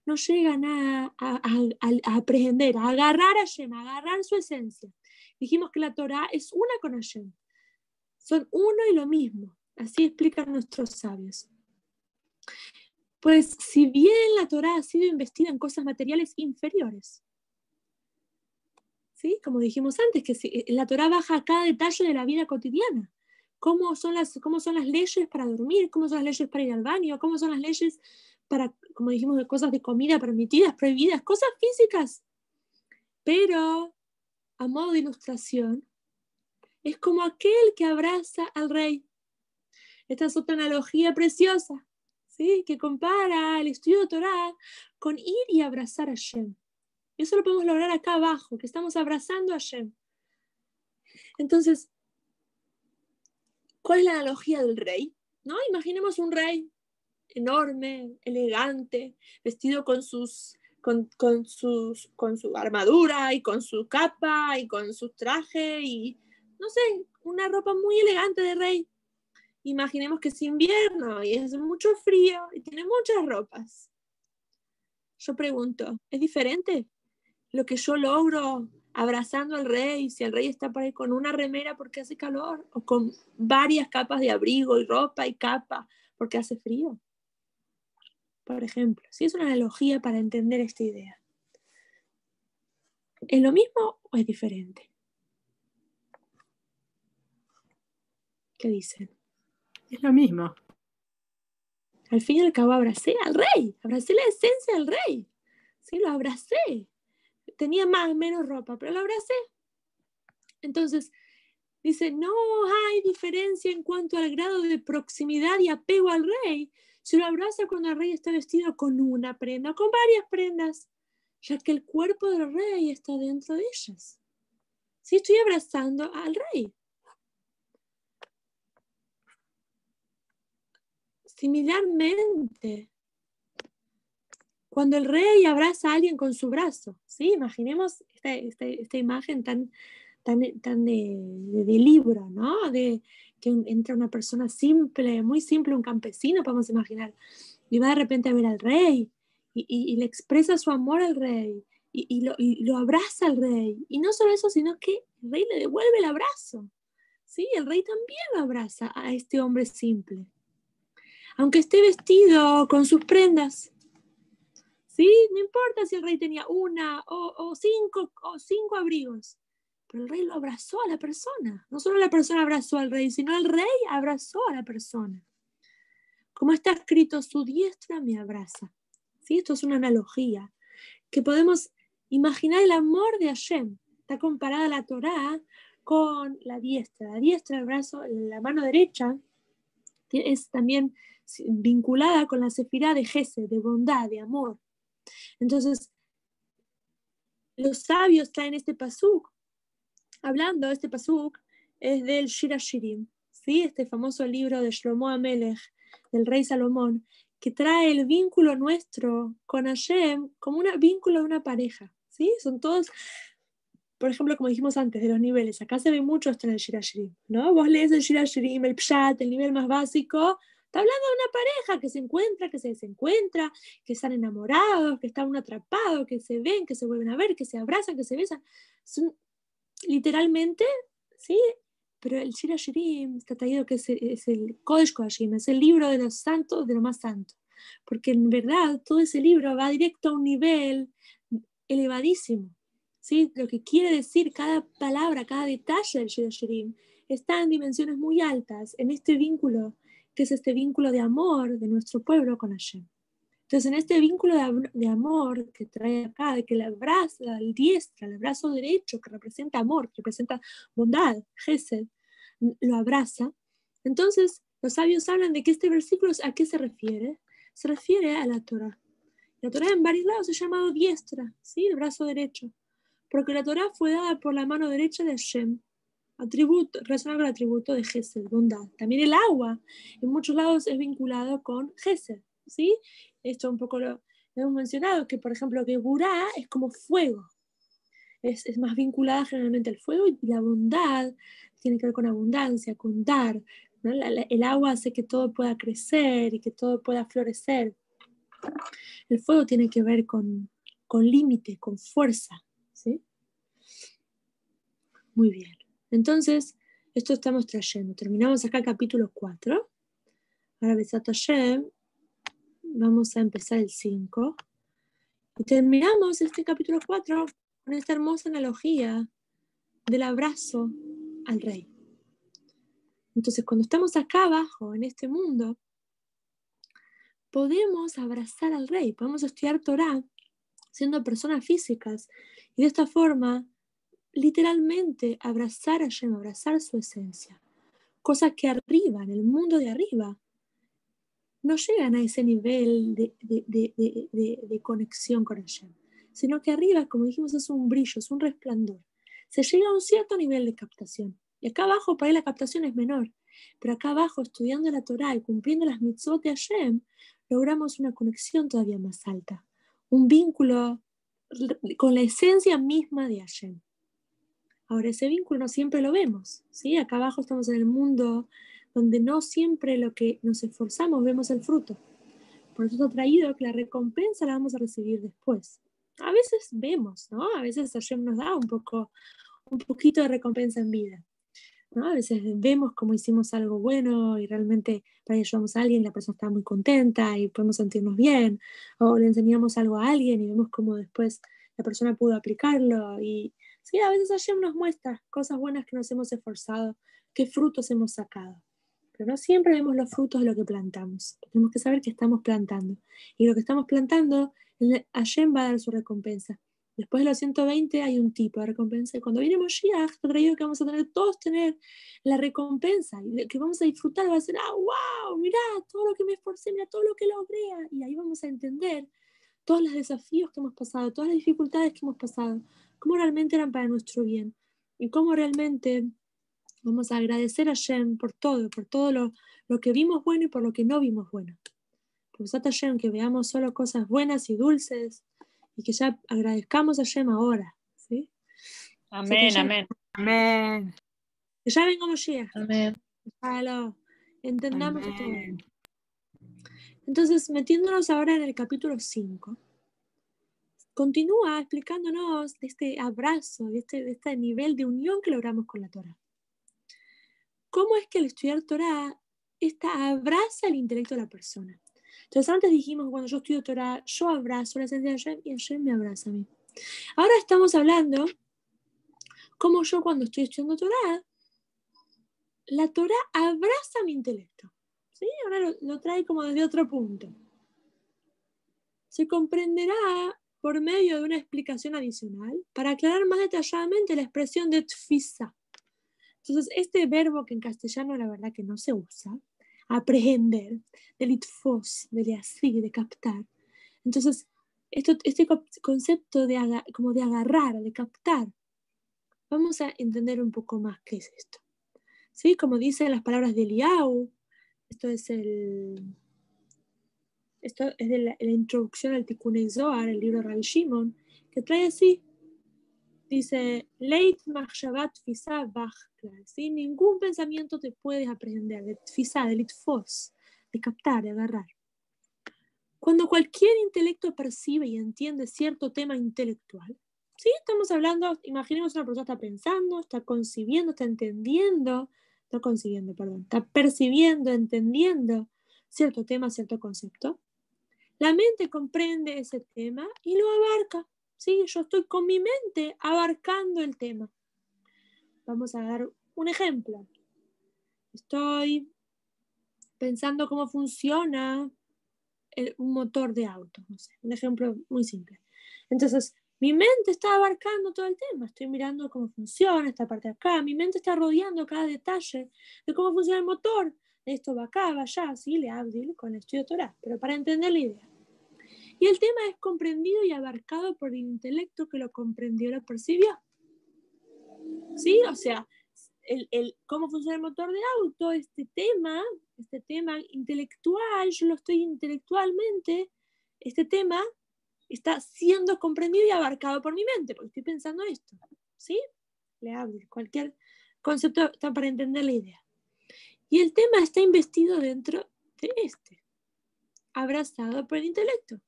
No llegan a, a, a, aprender, a agarrar a Hashem, a agarrar su esencia. Dijimos que la Torah es una con Hashem. Son uno y lo mismo. Así explican nuestros sabios. Pues si bien la Torah ha sido investida en cosas materiales inferiores, ¿sí? como dijimos antes, que si, la Torah baja a cada detalle de la vida cotidiana. Cómo son, las, cómo son las leyes para dormir, cómo son las leyes para ir al baño, cómo son las leyes para, como dijimos, de cosas de comida permitidas, prohibidas, cosas físicas. Pero, a modo de ilustración, es como aquel que abraza al rey. Esta es otra analogía preciosa, ¿sí? que compara el estudio de Torah con ir y abrazar a Shem. Eso lo podemos lograr acá abajo, que estamos abrazando a Shem. Entonces, ¿cuál es la analogía del rey? ¿No? Imaginemos un rey enorme, elegante, vestido con sus con, sus, con su armadura y con su capa y con su traje y, no sé, una ropa muy elegante de rey. Imaginemos que es invierno y es mucho frío y tiene muchas ropas. Yo pregunto, ¿es diferente lo que yo logro abrazando al rey, si el rey está por ahí con una remera porque hace calor, o con varias capas de abrigo y ropa y capa porque hace frío. Por ejemplo, si es una analogía para entender esta idea. ¿Es lo mismo o es diferente? ¿Qué dicen? Es lo mismo. Al fin y al cabo abracé al rey, abracé la esencia del rey. Sí, lo abracé. Tenía más o menos ropa, pero lo abracé. Entonces, dice, no hay diferencia en cuanto al grado de proximidad y apego al rey. Si lo abraza cuando el rey está vestido con una prenda, con varias prendas, ya que el cuerpo del rey está dentro de ellas. Sí, estoy abrazando al rey. Similarmente, cuando el rey abraza a alguien con su brazo, ¿sí? imaginemos esta, imagen tan, tan, tan de, libro, ¿no? De que entra una persona simple, muy simple, un campesino, podemos imaginar, y va de repente a ver al rey y, le expresa su amor al rey y, lo, y, lo, abraza al rey. Y no solo eso, sino que el rey le devuelve el abrazo. ¿sí? El rey también lo abraza a este hombre simple aunque esté vestido con sus prendas. ¿Sí? No importa si el rey tenía una o, cinco, o cinco abrigos, pero el rey lo abrazó a la persona. No solo la persona abrazó al rey, sino el rey abrazó a la persona. Como está escrito, su diestra me abraza. ¿Sí? Esto es una analogía que podemos imaginar el amor de Hashem. Está comparada la Torá con la diestra. La diestra, el brazo, la mano derecha, es también vinculada con la sefirá de Gese, de bondad, de amor. Entonces, los sabios traen este pasuk, hablando, este pasuk es del Shira Shirim, ¿sí? este famoso libro de Shlomo Amelech, del rey Salomón, que trae el vínculo nuestro con Hashem como un vínculo de una pareja. ¿sí? Son todos, por ejemplo, como dijimos antes, de los niveles. Acá se ve mucho esto en el Shira Shirim. ¿no? Vos lees el Shira Shirim, el Pshat, el nivel más básico, Está hablando de una pareja que se encuentra, que se desencuentra, que están enamorados, que están atrapados, que se ven, que se vuelven a ver, que se abrazan, que se besan. Son literalmente, ¿sí? Pero el Shira Shirim está traído que es, el Kodesh Kodashim, es el libro de los santos, de lo más santo. Porque en verdad todo ese libro va directo a un nivel elevadísimo. ¿sí? Lo que quiere decir cada palabra, cada detalle del Shira Shirim está en dimensiones muy altas, en este vínculo que es este vínculo de amor de nuestro pueblo con Hashem. Entonces, en este vínculo de, amor que trae acá, de que el brazo, el diestra, el brazo derecho, que representa amor, que representa bondad, Gesed, lo abraza. Entonces, los sabios hablan de que este versículo, ¿a qué se refiere? Se refiere a la Torah. La Torah en varios lados es llamado diestra, ¿sí? el brazo derecho, porque la Torah fue dada por la mano derecha de Hashem, atributo, relacionado con el atributo de Gesed, bondad. También el agua, en muchos lados es vinculado con Gesed, ¿sí? Esto un poco lo, hemos mencionado, que por ejemplo que Gurá es como fuego, es, más vinculada generalmente al fuego y la bondad tiene que ver con abundancia, con dar, el agua hace que todo pueda crecer y que todo pueda florecer. El fuego tiene que ver con, con límite, con fuerza. ¿sí? Muy bien. Entonces, esto estamos trayendo. Terminamos acá el capítulo 4. Ahora, Besat vamos a empezar el 5. Y terminamos este capítulo 4 con esta hermosa analogía del abrazo al rey. Entonces, cuando estamos acá abajo, en este mundo, podemos abrazar al rey, podemos estudiar Torah siendo personas físicas y de esta forma, literalmente, abrazar a Hashem, abrazar su esencia. Cosas que arriba, en el mundo de arriba, no llegan a ese nivel de, de conexión con Hashem, sino que arriba, como dijimos, es un brillo, es un resplandor. Se llega a un cierto nivel de captación. Y acá abajo, para ahí la captación es menor. Pero acá abajo, estudiando la Torah y cumpliendo las mitzvot de Hashem, logramos una conexión todavía más alta. Un vínculo con la esencia misma de Hashem. Ahora, ese vínculo no siempre lo vemos. ¿sí? Acá abajo estamos en el mundo donde no siempre lo que nos esforzamos vemos el fruto. Por eso ha traído que la recompensa la vamos a recibir después. A veces vemos, ¿no? A veces Hashem nos da un poco, un poquito de recompensa en vida. ¿no? A veces vemos como hicimos algo bueno y realmente para ayudamos a alguien la persona está muy contenta y podemos sentirnos bien. O le enseñamos algo a alguien y vemos como después la persona pudo aplicarlo. Y sí, a veces Hashem nos muestra cosas buenas que nos hemos esforzado, qué frutos hemos sacado. Pero no siempre vemos los frutos de lo que plantamos. Tenemos que saber que estamos plantando. Y lo que estamos plantando, Hashem va a dar su recompensa. Después de los 120 hay un tipo de recompensa. Y cuando viene Moshiach, está traído que vamos a tener todos tener la recompensa que vamos a disfrutar. Va a ser, ah, wow, mira todo lo que me esforcé, mira todo lo que logré. Y ahí vamos a entender todos los desafíos que hemos pasado, todas las dificultades que hemos pasado, cómo realmente eran para nuestro bien y cómo realmente Vamos a agradecer a Shem por todo, por todo lo, lo que vimos bueno y por lo que no vimos bueno. Por a Shem que veamos solo cosas buenas y dulces y que ya agradezcamos a Shem ahora. ¿sí? Amén, amén. Amén. Que ya venga Moshiach. Amén. Entendamos amén. Entonces, metiéndonos ahora en el capítulo 5, continúa explicándonos de este abrazo, de este, de este nivel de unión que logramos con la Torah cómo es que al estudiar Torah esta abraza el intelecto de la persona. Entonces antes dijimos, cuando yo estudio Torah, yo abrazo la esencia de Hashem y Hashem me abraza a mí. Ahora estamos hablando cómo yo cuando estoy estudiando Torah, la Torah abraza mi intelecto. ¿Sí? Ahora lo, lo trae como desde otro punto. Se comprenderá por medio de una explicación adicional para aclarar más detalladamente la expresión de tfisa. Entonces, este verbo que en castellano la verdad que no se usa, aprehender, del itfos, de así, de captar. Entonces, esto, este concepto de, como de agarrar, de captar, vamos a entender un poco más qué es esto. ¿Sí? Como dicen las palabras de Liao, esto es el... Esto es de la, introducción al Tikkun Zohar, el libro de Rabbi Shimon, que trae así, dice, Leit Machshavat Fisa Bach sin Ningún pensamiento te puedes aprender, de tfisa, de litfos, de captar, de agarrar. Cuando cualquier intelecto percibe y entiende cierto tema intelectual, ¿sí? Estamos hablando, imaginemos una persona está pensando, está concibiendo, está entendiendo, está concibiendo, perdón, está percibiendo, entendiendo cierto tema, cierto concepto. La mente comprende ese tema y lo abarca. ¿sí? Yo estoy con mi mente abarcando el tema. Vamos a dar un ejemplo. Estoy pensando cómo funciona un motor de auto. No sé, un ejemplo muy simple. Entonces, mi mente está abarcando todo el tema. Estoy mirando cómo funciona esta parte de acá. Mi mente está rodeando cada detalle de cómo funciona el motor. Esto va acá, va allá, así le hablo con el estudio Torah, pero para entender la idea. Y el tema es comprendido y abarcado por el intelecto que lo comprendió y lo percibió. ¿sí? O sea, el, cómo funciona el motor de auto, este tema, este tema intelectual, yo lo estoy intelectualmente, este tema está siendo comprendido y abarcado por mi mente, porque estoy pensando esto, ¿sí? Le hablo, cualquier concepto está para entender la idea. Y el tema está investido dentro de este, abrazado por el intelecto.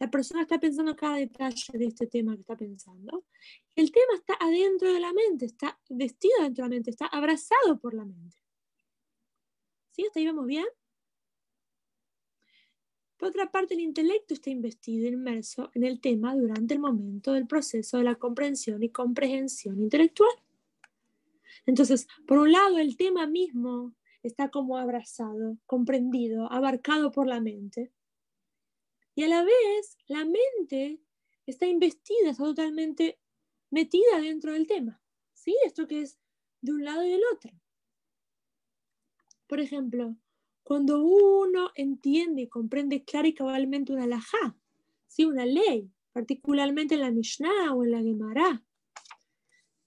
La persona está pensando cada detalle de este tema que está pensando. El tema está adentro de la mente, está vestido dentro de la mente, está abrazado por la mente. ¿Sí? ¿Hasta ahí vamos bien? Por otra parte, el intelecto está investido, inmerso en el tema durante el momento del proceso de la comprensión y comprehensión intelectual. Entonces, por un lado, el tema mismo está como abrazado, comprendido, abarcado por la mente. Y a la vez, la mente está investida, está totalmente metida dentro del tema. ¿Sí? Esto que es de un lado y del otro. Por ejemplo, cuando uno entiende y comprende clara y cabalmente una alajá, ¿sí? una ley, particularmente en la Mishnah o en la Gemara.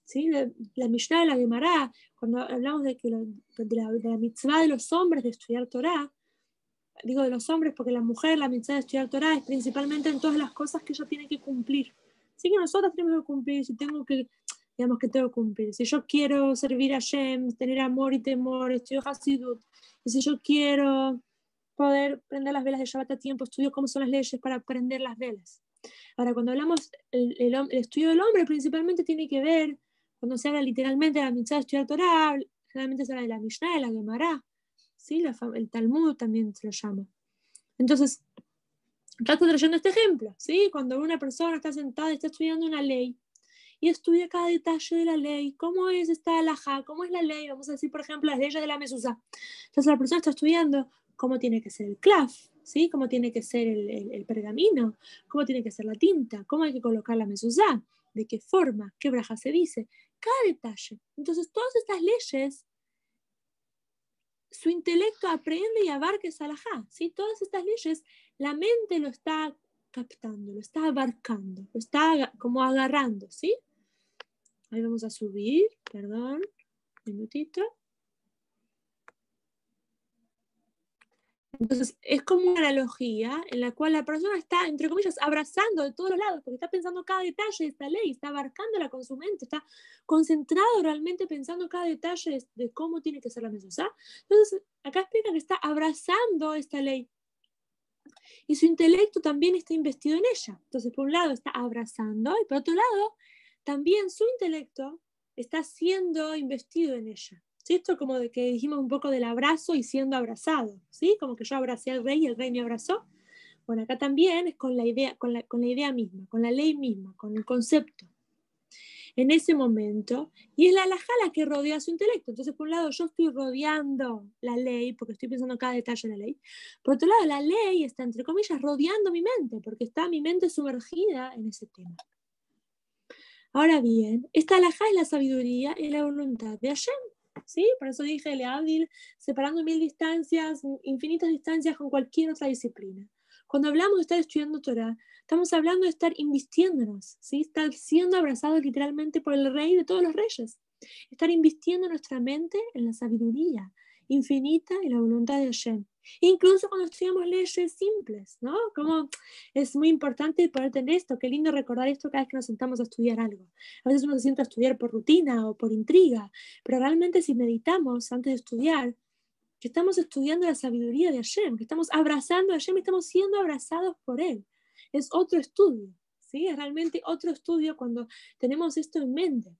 ¿sí? La, Mishnah y la Gemara, cuando hablamos de, que de, la, de, mitzvah de los hombres de estudiar Torah, digo de los hombres porque la mujer, la mitzvah de estudiar Torah es principalmente en todas las cosas que ella tiene que cumplir. Así que nosotros tenemos que cumplir, si tengo que, digamos que tengo que cumplir. Si yo quiero servir a Shem, tener amor y temor, estudiar Hasidut, y si yo quiero poder prender las velas de Shabbat a tiempo, estudio cómo son las leyes para prender las velas. Ahora, cuando hablamos, el, el, estudio del hombre principalmente tiene que ver, cuando se habla literalmente de la mitzvah de estudiar Torah, generalmente se habla de la Mishnah, de la Gemara, ¿sí? el Talmud también se lo llama. Entonces, acá estoy trayendo este ejemplo, ¿sí? Cuando una persona está sentada y está estudiando una ley, y estudia cada detalle de la ley, cómo es esta alhaja, cómo es la ley, vamos a decir, por ejemplo, las leyes de la mesusa. Entonces la persona está estudiando cómo tiene que ser el clav, ¿sí? cómo tiene que ser el, pergamino, cómo tiene que ser la tinta, cómo hay que colocar la mesusa, de qué forma, qué braja se dice, cada detalle. Entonces todas estas leyes su intelecto aprende y abarca esa alajá. ¿sí? Todas estas leyes, la mente lo está captando, lo está abarcando, lo está como agarrando, ¿sí? Ahí vamos a subir, perdón, un minutito. Entonces, es como una analogía en la cual la persona está, entre comillas, abrazando de todos los lados, porque está pensando cada detalle de esta ley, está abarcándola con su mente, está concentrado realmente pensando cada detalle de, cómo tiene que ser la mesa. Entonces, acá explica que está abrazando esta ley. Y su intelecto también está investido en ella. Entonces, por un lado, está abrazando, y por otro lado, también su intelecto está siendo investido en ella. ¿Sí? Esto como de que dijimos un poco del abrazo y siendo abrazado, ¿sí? Como que yo abracé al rey y el rey me abrazó. Bueno, acá también es con la idea, con la, idea misma, con la ley misma, con el concepto. En ese momento, y es la alajá la que rodea su intelecto. Entonces, por un lado, yo estoy rodeando la ley, porque estoy pensando en cada detalle de la ley. Por otro lado, la ley está, entre comillas, rodeando mi mente, porque está mi mente sumergida en ese tema. Ahora bien, esta alajá es la sabiduría y la voluntad de Hashem. ¿Sí? Por eso dije, Leavdil, separando mil distancias, infinitas distancias con cualquier otra disciplina. Cuando hablamos de estar estudiando Torah, estamos hablando de estar invistiéndonos, ¿sí? estar siendo abrazados literalmente por el rey de todos los reyes. Estar invistiendo nuestra mente en la sabiduría infinita y la voluntad de Hashem. Incluso cuando estudiamos leyes simples, ¿no? Como es muy importante poder tener esto, qué lindo recordar esto cada vez que nos sentamos a estudiar algo. A veces uno se sienta a estudiar por rutina o por intriga, pero realmente si meditamos antes de estudiar, que estamos estudiando la sabiduría de Hashem, que estamos abrazando a Hashem, estamos siendo abrazados por Él. Es otro estudio, ¿sí? Es realmente otro estudio cuando tenemos esto en mente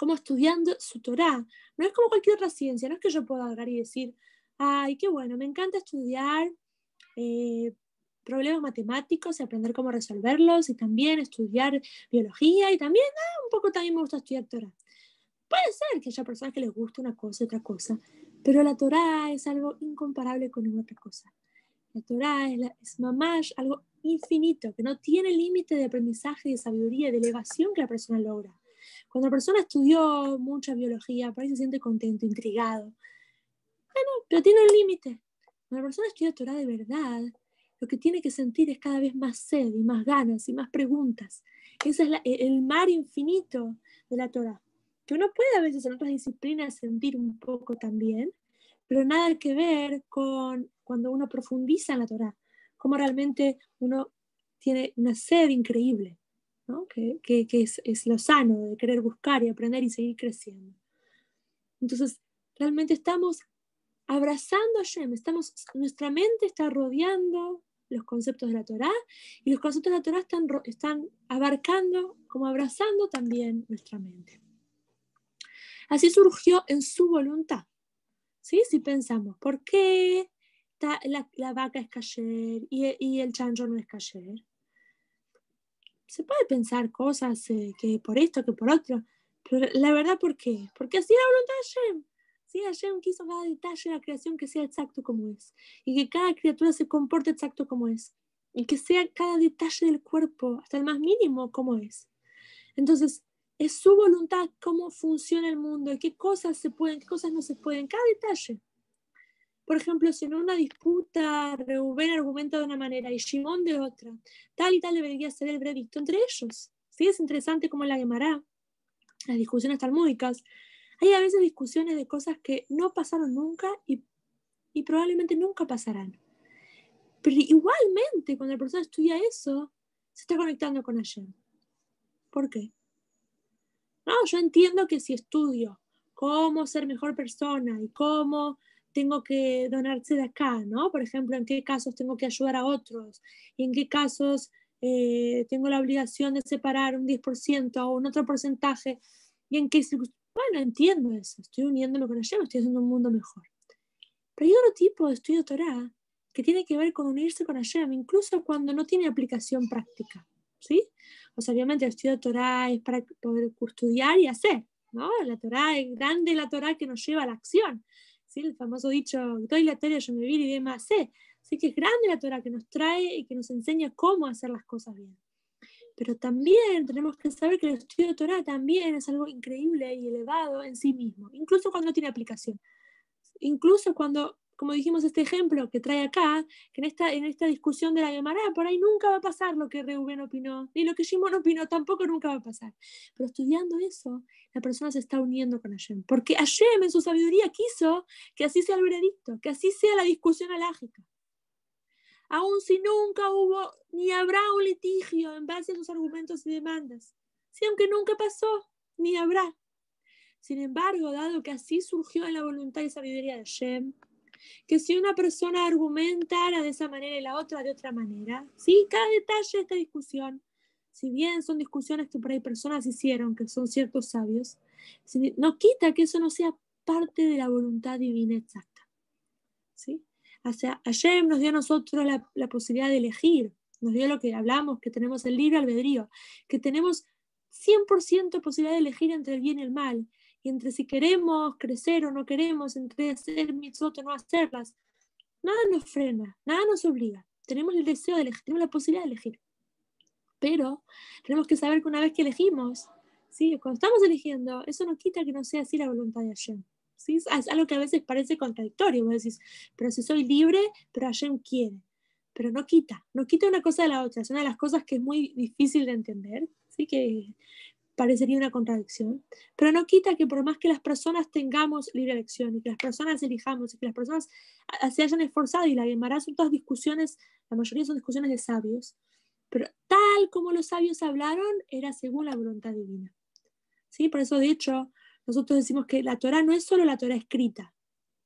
como estudiando su Torah. No es como cualquier otra ciencia, no es que yo pueda agarrar y decir, ay, qué bueno, me encanta estudiar eh, problemas matemáticos y aprender cómo resolverlos y también estudiar biología y también ah, un poco también me gusta estudiar Torah. Puede ser que haya personas que les guste una cosa y otra cosa, pero la Torah es algo incomparable con ninguna otra cosa. La Torah es, es mamash, algo infinito, que no tiene límite de aprendizaje, de sabiduría, de elevación que la persona logra. Cuando la persona estudió mucha biología, por ahí se siente contento, intrigado, bueno, pero tiene un límite. Cuando la persona estudia Torah de verdad, lo que tiene que sentir es cada vez más sed y más ganas y más preguntas. Ese es e, el mar infinito de la Torah. Que uno puede a veces en otras disciplinas sentir un poco también, pero nada que ver con cuando uno profundiza en la Torah. Cómo realmente uno tiene una sed increíble, que, que es, es, lo sano de querer buscar y aprender y seguir creciendo. Entonces, realmente estamos abrazando a estamos, nuestra mente está rodeando los conceptos de la Torah y los conceptos de la Torah están, abarcando, como abrazando también nuestra mente. Así surgió en su voluntad. ¿Sí? Si pensamos, ¿por qué la, vaca es kasher y, el chancho no es kasher? Se puede pensar cosas eh, que por esto, que por otro, pero la verdad, ¿por qué? Porque así la voluntad de Hashem. ¿Sí? Hashem quiso cada detalle de la creación que sea exacto como es y que cada criatura se comporte exacto como es y que sea cada detalle del cuerpo, hasta el más mínimo, como es. Entonces, es su voluntad cómo funciona el mundo y qué cosas se pueden, qué cosas no se pueden, cada detalle. Por ejemplo, si en una disputa Reuben argumenta de una manera y Shimon de otra, tal y tal debería ser el veredicto entre ellos. ¿Sí? Es interesante como la Gemara, las discusiones talmúdicas, hay a veces discusiones de cosas que no pasaron nunca y, probablemente nunca pasarán. Pero igualmente, cuando la persona estudia eso, se está conectando con Hashem. ¿Por qué? No, yo entiendo que si estudio cómo ser mejor persona y cómo tengo que donarse de acá, ¿no? Por ejemplo, en qué casos tengo que ayudar a otros y en qué casos eh, tengo la obligación de separar un 10% o un otro porcentaje y en qué bueno, entiendo eso, estoy uniéndome con Hashem, estoy haciendo un mundo mejor. Pero hay otro tipo de estudio Torah que tiene que ver con unirse con Hashem, incluso cuando no tiene aplicación práctica, ¿sí? O sea, obviamente el estudio Torah es para poder estudiar y hacer, ¿no? La Torah es grande, la Torah que nos lleva a la acción, ¿sí? El famoso dicho, doy la Torah, yo me vi y demás, Así que es grande la Torah que nos trae y que nos enseña cómo hacer las cosas bien. Pero también tenemos que saber que el estudio de Torah también es algo increíble y elevado en sí mismo, incluso cuando no tiene aplicación. Incluso cuando, como dijimos este ejemplo que trae acá, que en esta, en esta discusión de la Gemara, por ahí nunca va a pasar lo que Reuben opinó, ni lo que Shimon opinó, tampoco nunca va a pasar. Pero estudiando eso, la persona se está uniendo con Hashem, porque Hashem en su sabiduría quiso que así sea el veredicto, que así sea la discusión alágica aun si nunca hubo ni habrá un litigio en base a sus argumentos y demandas, si aunque nunca pasó, ni habrá. Sin embargo, dado que así surgió en la voluntad y sabiduría de Shem, que si una persona argumentara de esa manera y la otra de otra manera, ¿sí? cada detalle de esta discusión, si bien son discusiones que por ahí personas hicieron, que son ciertos sabios, no quita que eso no sea parte de la voluntad divina exacta. ¿sí? Sea, Hashem nos dio a nosotros la, posibilidad de elegir, nos dio lo que hablamos, que tenemos el libre albedrío, que tenemos 100% posibilidad de elegir entre el bien y el mal, y entre si queremos crecer o no queremos, entre hacer mitzvot o no hacerlas. Nada nos frena, nada nos obliga. Tenemos el deseo de elegir, tenemos la posibilidad de elegir. Pero tenemos que saber que una vez que elegimos, ¿sí? cuando estamos eligiendo, eso no quita que no sea así la voluntad de Hashem. Es algo que a veces parece contradictorio. Vos decís, pero si soy libre, pero Hashem quiere. Pero no quita, no quita una cosa de la otra. Es una de las cosas que es muy difícil de entender, ¿sí? que parecería una contradicción. Pero no quita que por más que las personas tengamos libre elección y que las personas elijamos y que las personas se hayan esforzado y la Gemara son todas discusiones, la mayoría son discusiones de sabios, pero tal como los sabios hablaron, era según la voluntad divina. ¿Sí? Por eso, de hecho, nosotros decimos que la Torah no es solo la Torah escrita,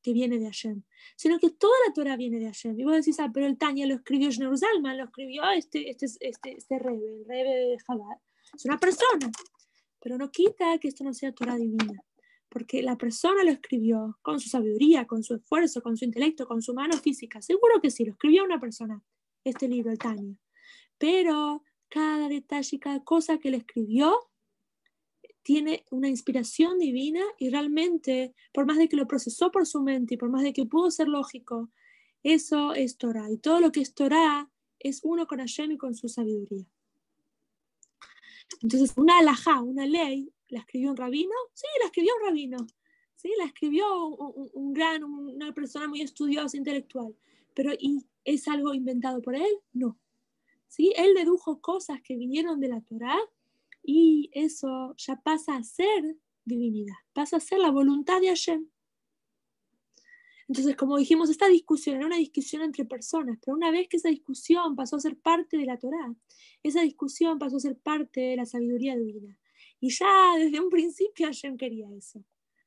que viene de Hashem, sino que toda la Torah viene de Hashem. Y vos decís, ah, pero el Tanya lo escribió Zalman, lo escribió este, este, este, este rebe, el rebe de Chabad. Es una persona, pero no quita que esto no sea Torah divina, porque la persona lo escribió con su sabiduría, con su esfuerzo, con su intelecto, con su mano física. Seguro que sí, lo escribió una persona, este libro, el Tanya. Pero cada detalle y cada cosa que le escribió tiene una inspiración divina y realmente, por más de que lo procesó por su mente y por más de que pudo ser lógico, eso es Torah. Y todo lo que es Torah es uno con Hashem y con su sabiduría. Entonces, una alajá, una ley, ¿la escribió un rabino? Sí, la escribió un rabino. Sí, la escribió un, gran, una persona muy estudiosa, intelectual. Pero ¿y es algo inventado por él? No. ¿Sí? Él dedujo cosas que vinieron de la Torah y eso ya pasa a ser divinidad, pasa a ser la voluntad de Hashem. Entonces, como dijimos, esta discusión era una discusión entre personas, pero una vez que esa discusión pasó a ser parte de la Torá, esa discusión pasó a ser parte de la sabiduría divina. Y ya desde un principio Hashem quería eso.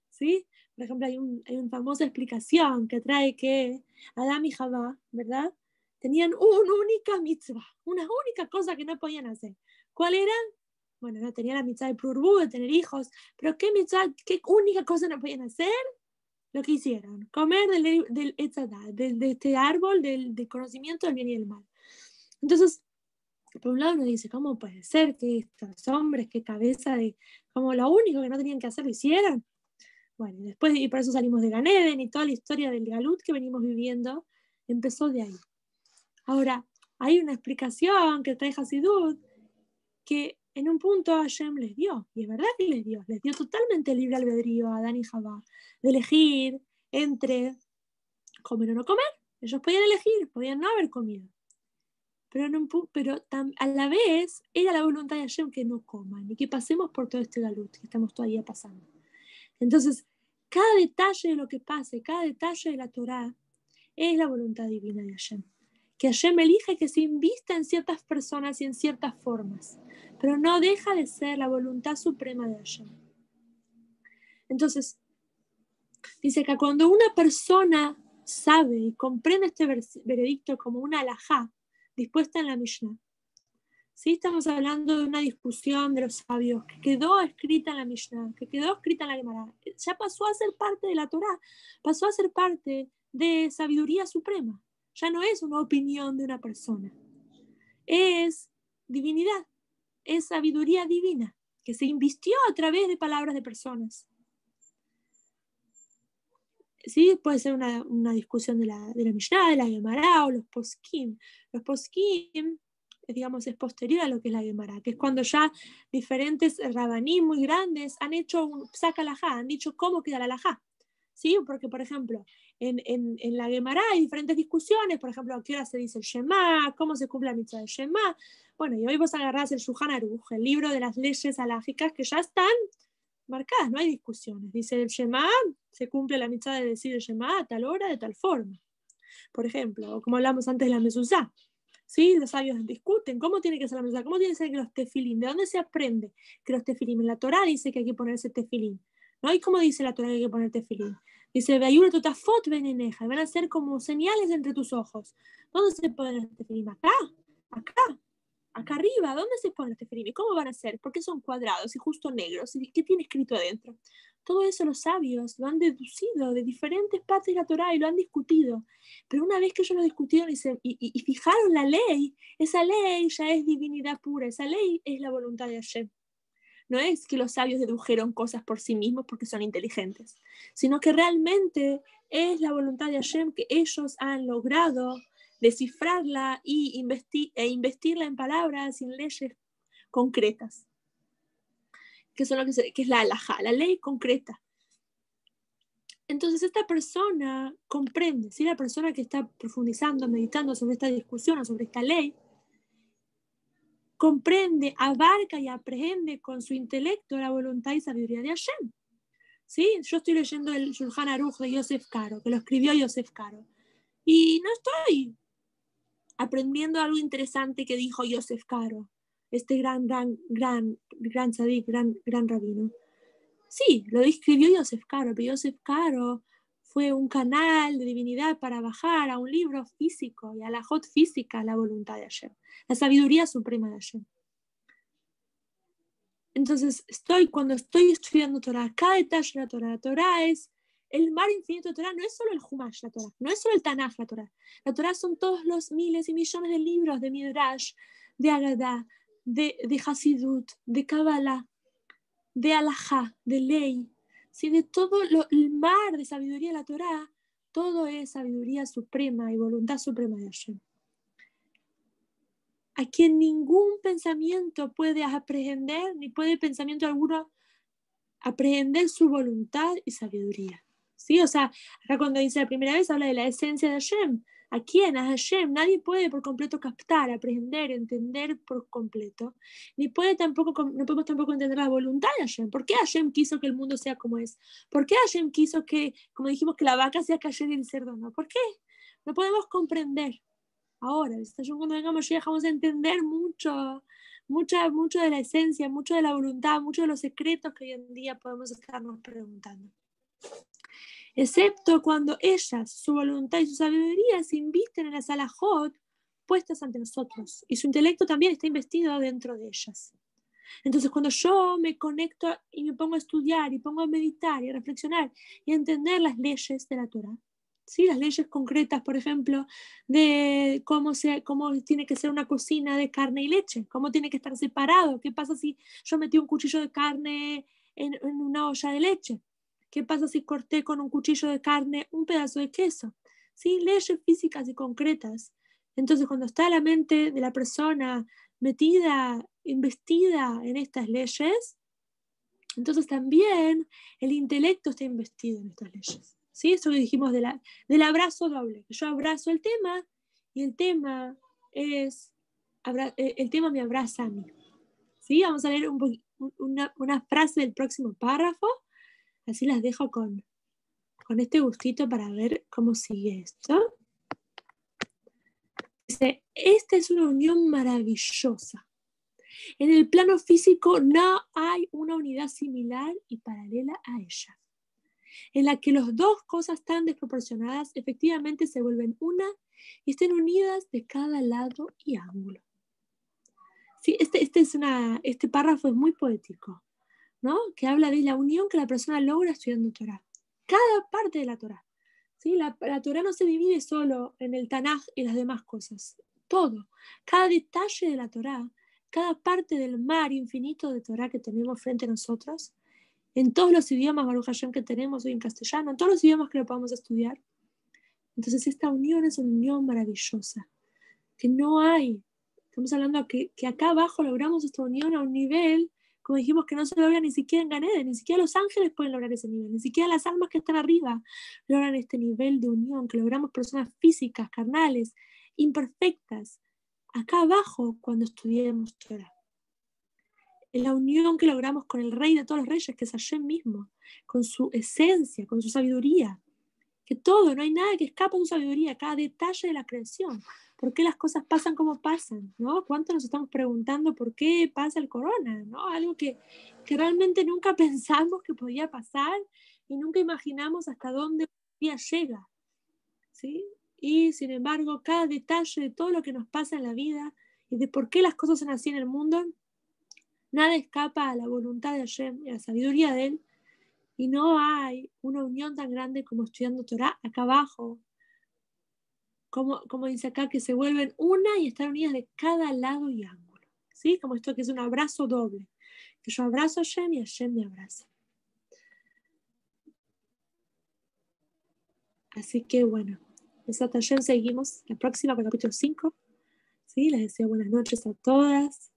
¿sí? Por ejemplo, hay, un, hay una famosa explicación que trae que Adán y Jabá, ¿verdad? Tenían una única mitzvah, una única cosa que no podían hacer. ¿Cuál era? Bueno, no tenían la mitzvah de Prurbu, de tener hijos, pero ¿qué mitzvah, qué única cosa no podían hacer? Lo que hicieron, comer del, del de, este árbol del, del conocimiento del bien y del mal. Entonces, por un lado uno dice, ¿cómo puede ser que estos hombres, qué cabeza de, como lo único que no tenían que hacer lo hicieran? Bueno, después, y por eso salimos de Ganeden y toda la historia del Galut que venimos viviendo empezó de ahí. Ahora, hay una explicación que trae Hasidut que en un punto Hashem les dio, y es verdad que les dio, les dio totalmente libre albedrío a Adán y Jabá de elegir entre comer o no comer. Ellos podían elegir, podían no haber comido. Pero, no, pero a la vez era la voluntad de Hashem que no coman y que pasemos por todo este galut que estamos todavía pasando. Entonces, cada detalle de lo que pase, cada detalle de la Torah, es la voluntad divina de Hashem. Que Hashem elige que se invista en ciertas personas y en ciertas formas, pero no deja de ser la voluntad suprema de Hashem. Entonces, dice que cuando una persona sabe y comprende este veredicto como una alajá dispuesta en la Mishnah, ¿sí? Estamos hablando de una discusión de los sabios que quedó escrita en la Mishnah, que quedó escrita en la Gemara. Ya pasó a ser parte de la Torah, pasó a ser parte de sabiduría suprema. Ya no es una opinión de una persona, es divinidad, es sabiduría divina que se invistió a través de palabras de personas. Sí, puede ser una, una discusión de la, de la Mishnah, de la Gemara o los poskim. Los poskim digamos, es posterior a lo que es la Gemara, que es cuando ya diferentes rabaní muy grandes han hecho un saca han dicho cómo queda la lajá. ¿Sí? Porque, por ejemplo, en, en, en, la Gemara hay diferentes discusiones, por ejemplo, a qué hora se dice el Shema, cómo se cumple la mitzvah del Shema. Bueno, y hoy vos agarrás el Shuhan Aruj, el libro de las leyes alágicas que ya están marcadas, no hay discusiones. Dice el Shema, se cumple la mitzvah de decir el Shema a tal hora, de tal forma. Por ejemplo, como hablamos antes de la Mezuzá, ¿sí? Los sabios discuten cómo tiene que ser la mesa, cómo tiene que ser los tefilín, de dónde se aprende que los tefilín. En la Torah dice que hay que ponerse tefilín, ¿no? ¿Y cómo dice la Torah que hay que poner tefilín? Dice, veneneja, van a ser como señales entre tus ojos. ¿Dónde se ponen los tefilín? Acá, acá, acá arriba, ¿dónde se ponen los tefilín? ¿Y cómo van a ser? ¿Por qué son cuadrados y justo negros? ¿Y qué tiene escrito adentro? Todo eso los sabios lo han deducido de diferentes partes de la Torah y lo han discutido. Pero una vez que ellos lo discutieron y, fijaron la ley, esa ley ya es divinidad pura, esa ley es la voluntad de Hashem. No es que los sabios dedujeron cosas por sí mismos porque son inteligentes, sino que realmente es la voluntad de Hashem que ellos han logrado descifrarla y e investirla en palabras y en leyes concretas que, son lo que, es la la ley concreta. Entonces esta persona comprende, si la persona que está profundizando, meditando sobre esta discusión o sobre esta ley, comprende, abarca y aprehende con su intelecto la voluntad y sabiduría de Hashem. ¿Sí? Yo estoy leyendo el Shulchan Aruch de Yosef Caro, que lo escribió Yosef Caro, y no estoy aprendiendo algo interesante que dijo Yosef Caro este gran, gran, gran, gran sadik, gran, gran rabino. Sí, lo escribió Yosef Caro, pero Yosef Caro fue un canal de divinidad para bajar a un libro físico y a la hot física la voluntad de Hashem, la sabiduría suprema de Hashem. Entonces, estoy, cuando estoy estudiando Torah, cada detalle de la Torah, la Torah es el mar infinito de Torah, no es solo el Humash, la Torah, no es solo el Tanaj, la Torah. La Torah son todos los miles y millones de libros de Midrash, de Agadah, de, de Hasidut, de Kabbalah, de Alajá, de ley, si de todo el mar de sabiduría de la Torá, todo es sabiduría suprema y voluntad suprema de Hashem. A quien ningún pensamiento puede aprehender, ni puede pensamiento alguno aprehender su voluntad y sabiduría. ¿Sí? O sea, acá cuando dice la primera vez habla de la esencia de Hashem, ¿A quién? A Hashem. Nadie puede por completo captar, aprender, entender por completo. Ni puede tampoco, no podemos tampoco entender la voluntad de Hashem. ¿Por qué Hashem quiso que el mundo sea como es? ¿Por qué Hashem quiso que, como dijimos, que la vaca sea cayer y el cerdo no? ¿Por qué? No podemos comprender. Ahora, cuando vengamos ya vamos a entender mucho, mucha, mucho de la esencia, mucho de la voluntad, mucho de los secretos que hoy en día podemos estarnos preguntando. Excepto cuando ellas, su voluntad y su sabiduría se invisten en las alajot puestas ante nosotros, y su intelecto también está investido dentro de ellas. Entonces, cuando yo me conecto y me pongo a estudiar y pongo a meditar y a reflexionar y a entender las leyes de la Torah, ¿sí? las leyes concretas, por ejemplo, de cómo, se, cómo tiene que ser una cocina de carne y leche, cómo tiene que estar separado, qué pasa si yo metí un cuchillo de carne en, en una olla de leche, qué pasa si corté con un cuchillo de carne un pedazo de queso. ¿Sí? Leyes físicas y concretas. Entonces, cuando está la mente de la persona metida, investida en estas leyes, entonces también el intelecto está investido en estas leyes. ¿sí? Eso que dijimos de del abrazo doble. Yo abrazo el tema y el tema es, eh, el tema me abraza a mí. ¿sí? Vamos a leer una, frase del próximo párrafo, así las dejo con, con este gustito para ver cómo sigue esto. Dice, esta es una unión maravillosa. En el plano físico no hay una unidad similar y paralela a ella en la que las dos cosas tan desproporcionadas efectivamente se vuelven una y estén unidas de cada lado y ángulo. Sí, este, este, es una, este párrafo es muy poético, ¿no? que habla de la unión que la persona logra estudiando Torah. Cada parte de la Torah. ¿sí? La, la Torah no se divide solo en el Tanaj y las demás cosas. Todo, cada detalle de la Torah, cada parte del mar infinito de Torah que tenemos frente a nosotros, en todos los idiomas Baruch que tenemos hoy en castellano, en todos los idiomas que lo podamos estudiar. Entonces esta unión es una unión maravillosa, que no hay, estamos hablando que, que acá abajo logramos esta unión a un nivel, como dijimos, que no se logra ni siquiera en Ganeden, ni siquiera los ángeles pueden lograr ese nivel, ni siquiera las almas que están arriba logran este nivel de unión, que logramos personas físicas, carnales, imperfectas, acá abajo cuando estudiemos Torah la unión que logramos con el rey de todos los reyes, que es Hashem mismo, con su esencia, con su sabiduría. Que todo, no hay nada que escapa de su sabiduría, cada detalle de la creación. ¿Por qué las cosas pasan como pasan? ¿no? ¿Cuánto nos estamos preguntando por qué pasa el corona? ¿no? Algo que, que realmente nunca pensamos que podía pasar y nunca imaginamos hasta dónde día llega. ¿sí? Y sin embargo, cada detalle de todo lo que nos pasa en la vida y de por qué las cosas son así en el mundo, Nada escapa a la voluntad de Hashem y a la sabiduría de Él. Y no hay una unión tan grande como estudiando Torah acá abajo. Como, como dice acá, que se vuelven una y están unidas de cada lado y ángulo. ¿Sí? Como esto que es un abrazo doble. Que yo abrazo a Hashem y Hashem me abraza. Así que bueno, esa Hashem seguimos la próxima con el capítulo 5. ¿Sí? Les deseo buenas noches a todas.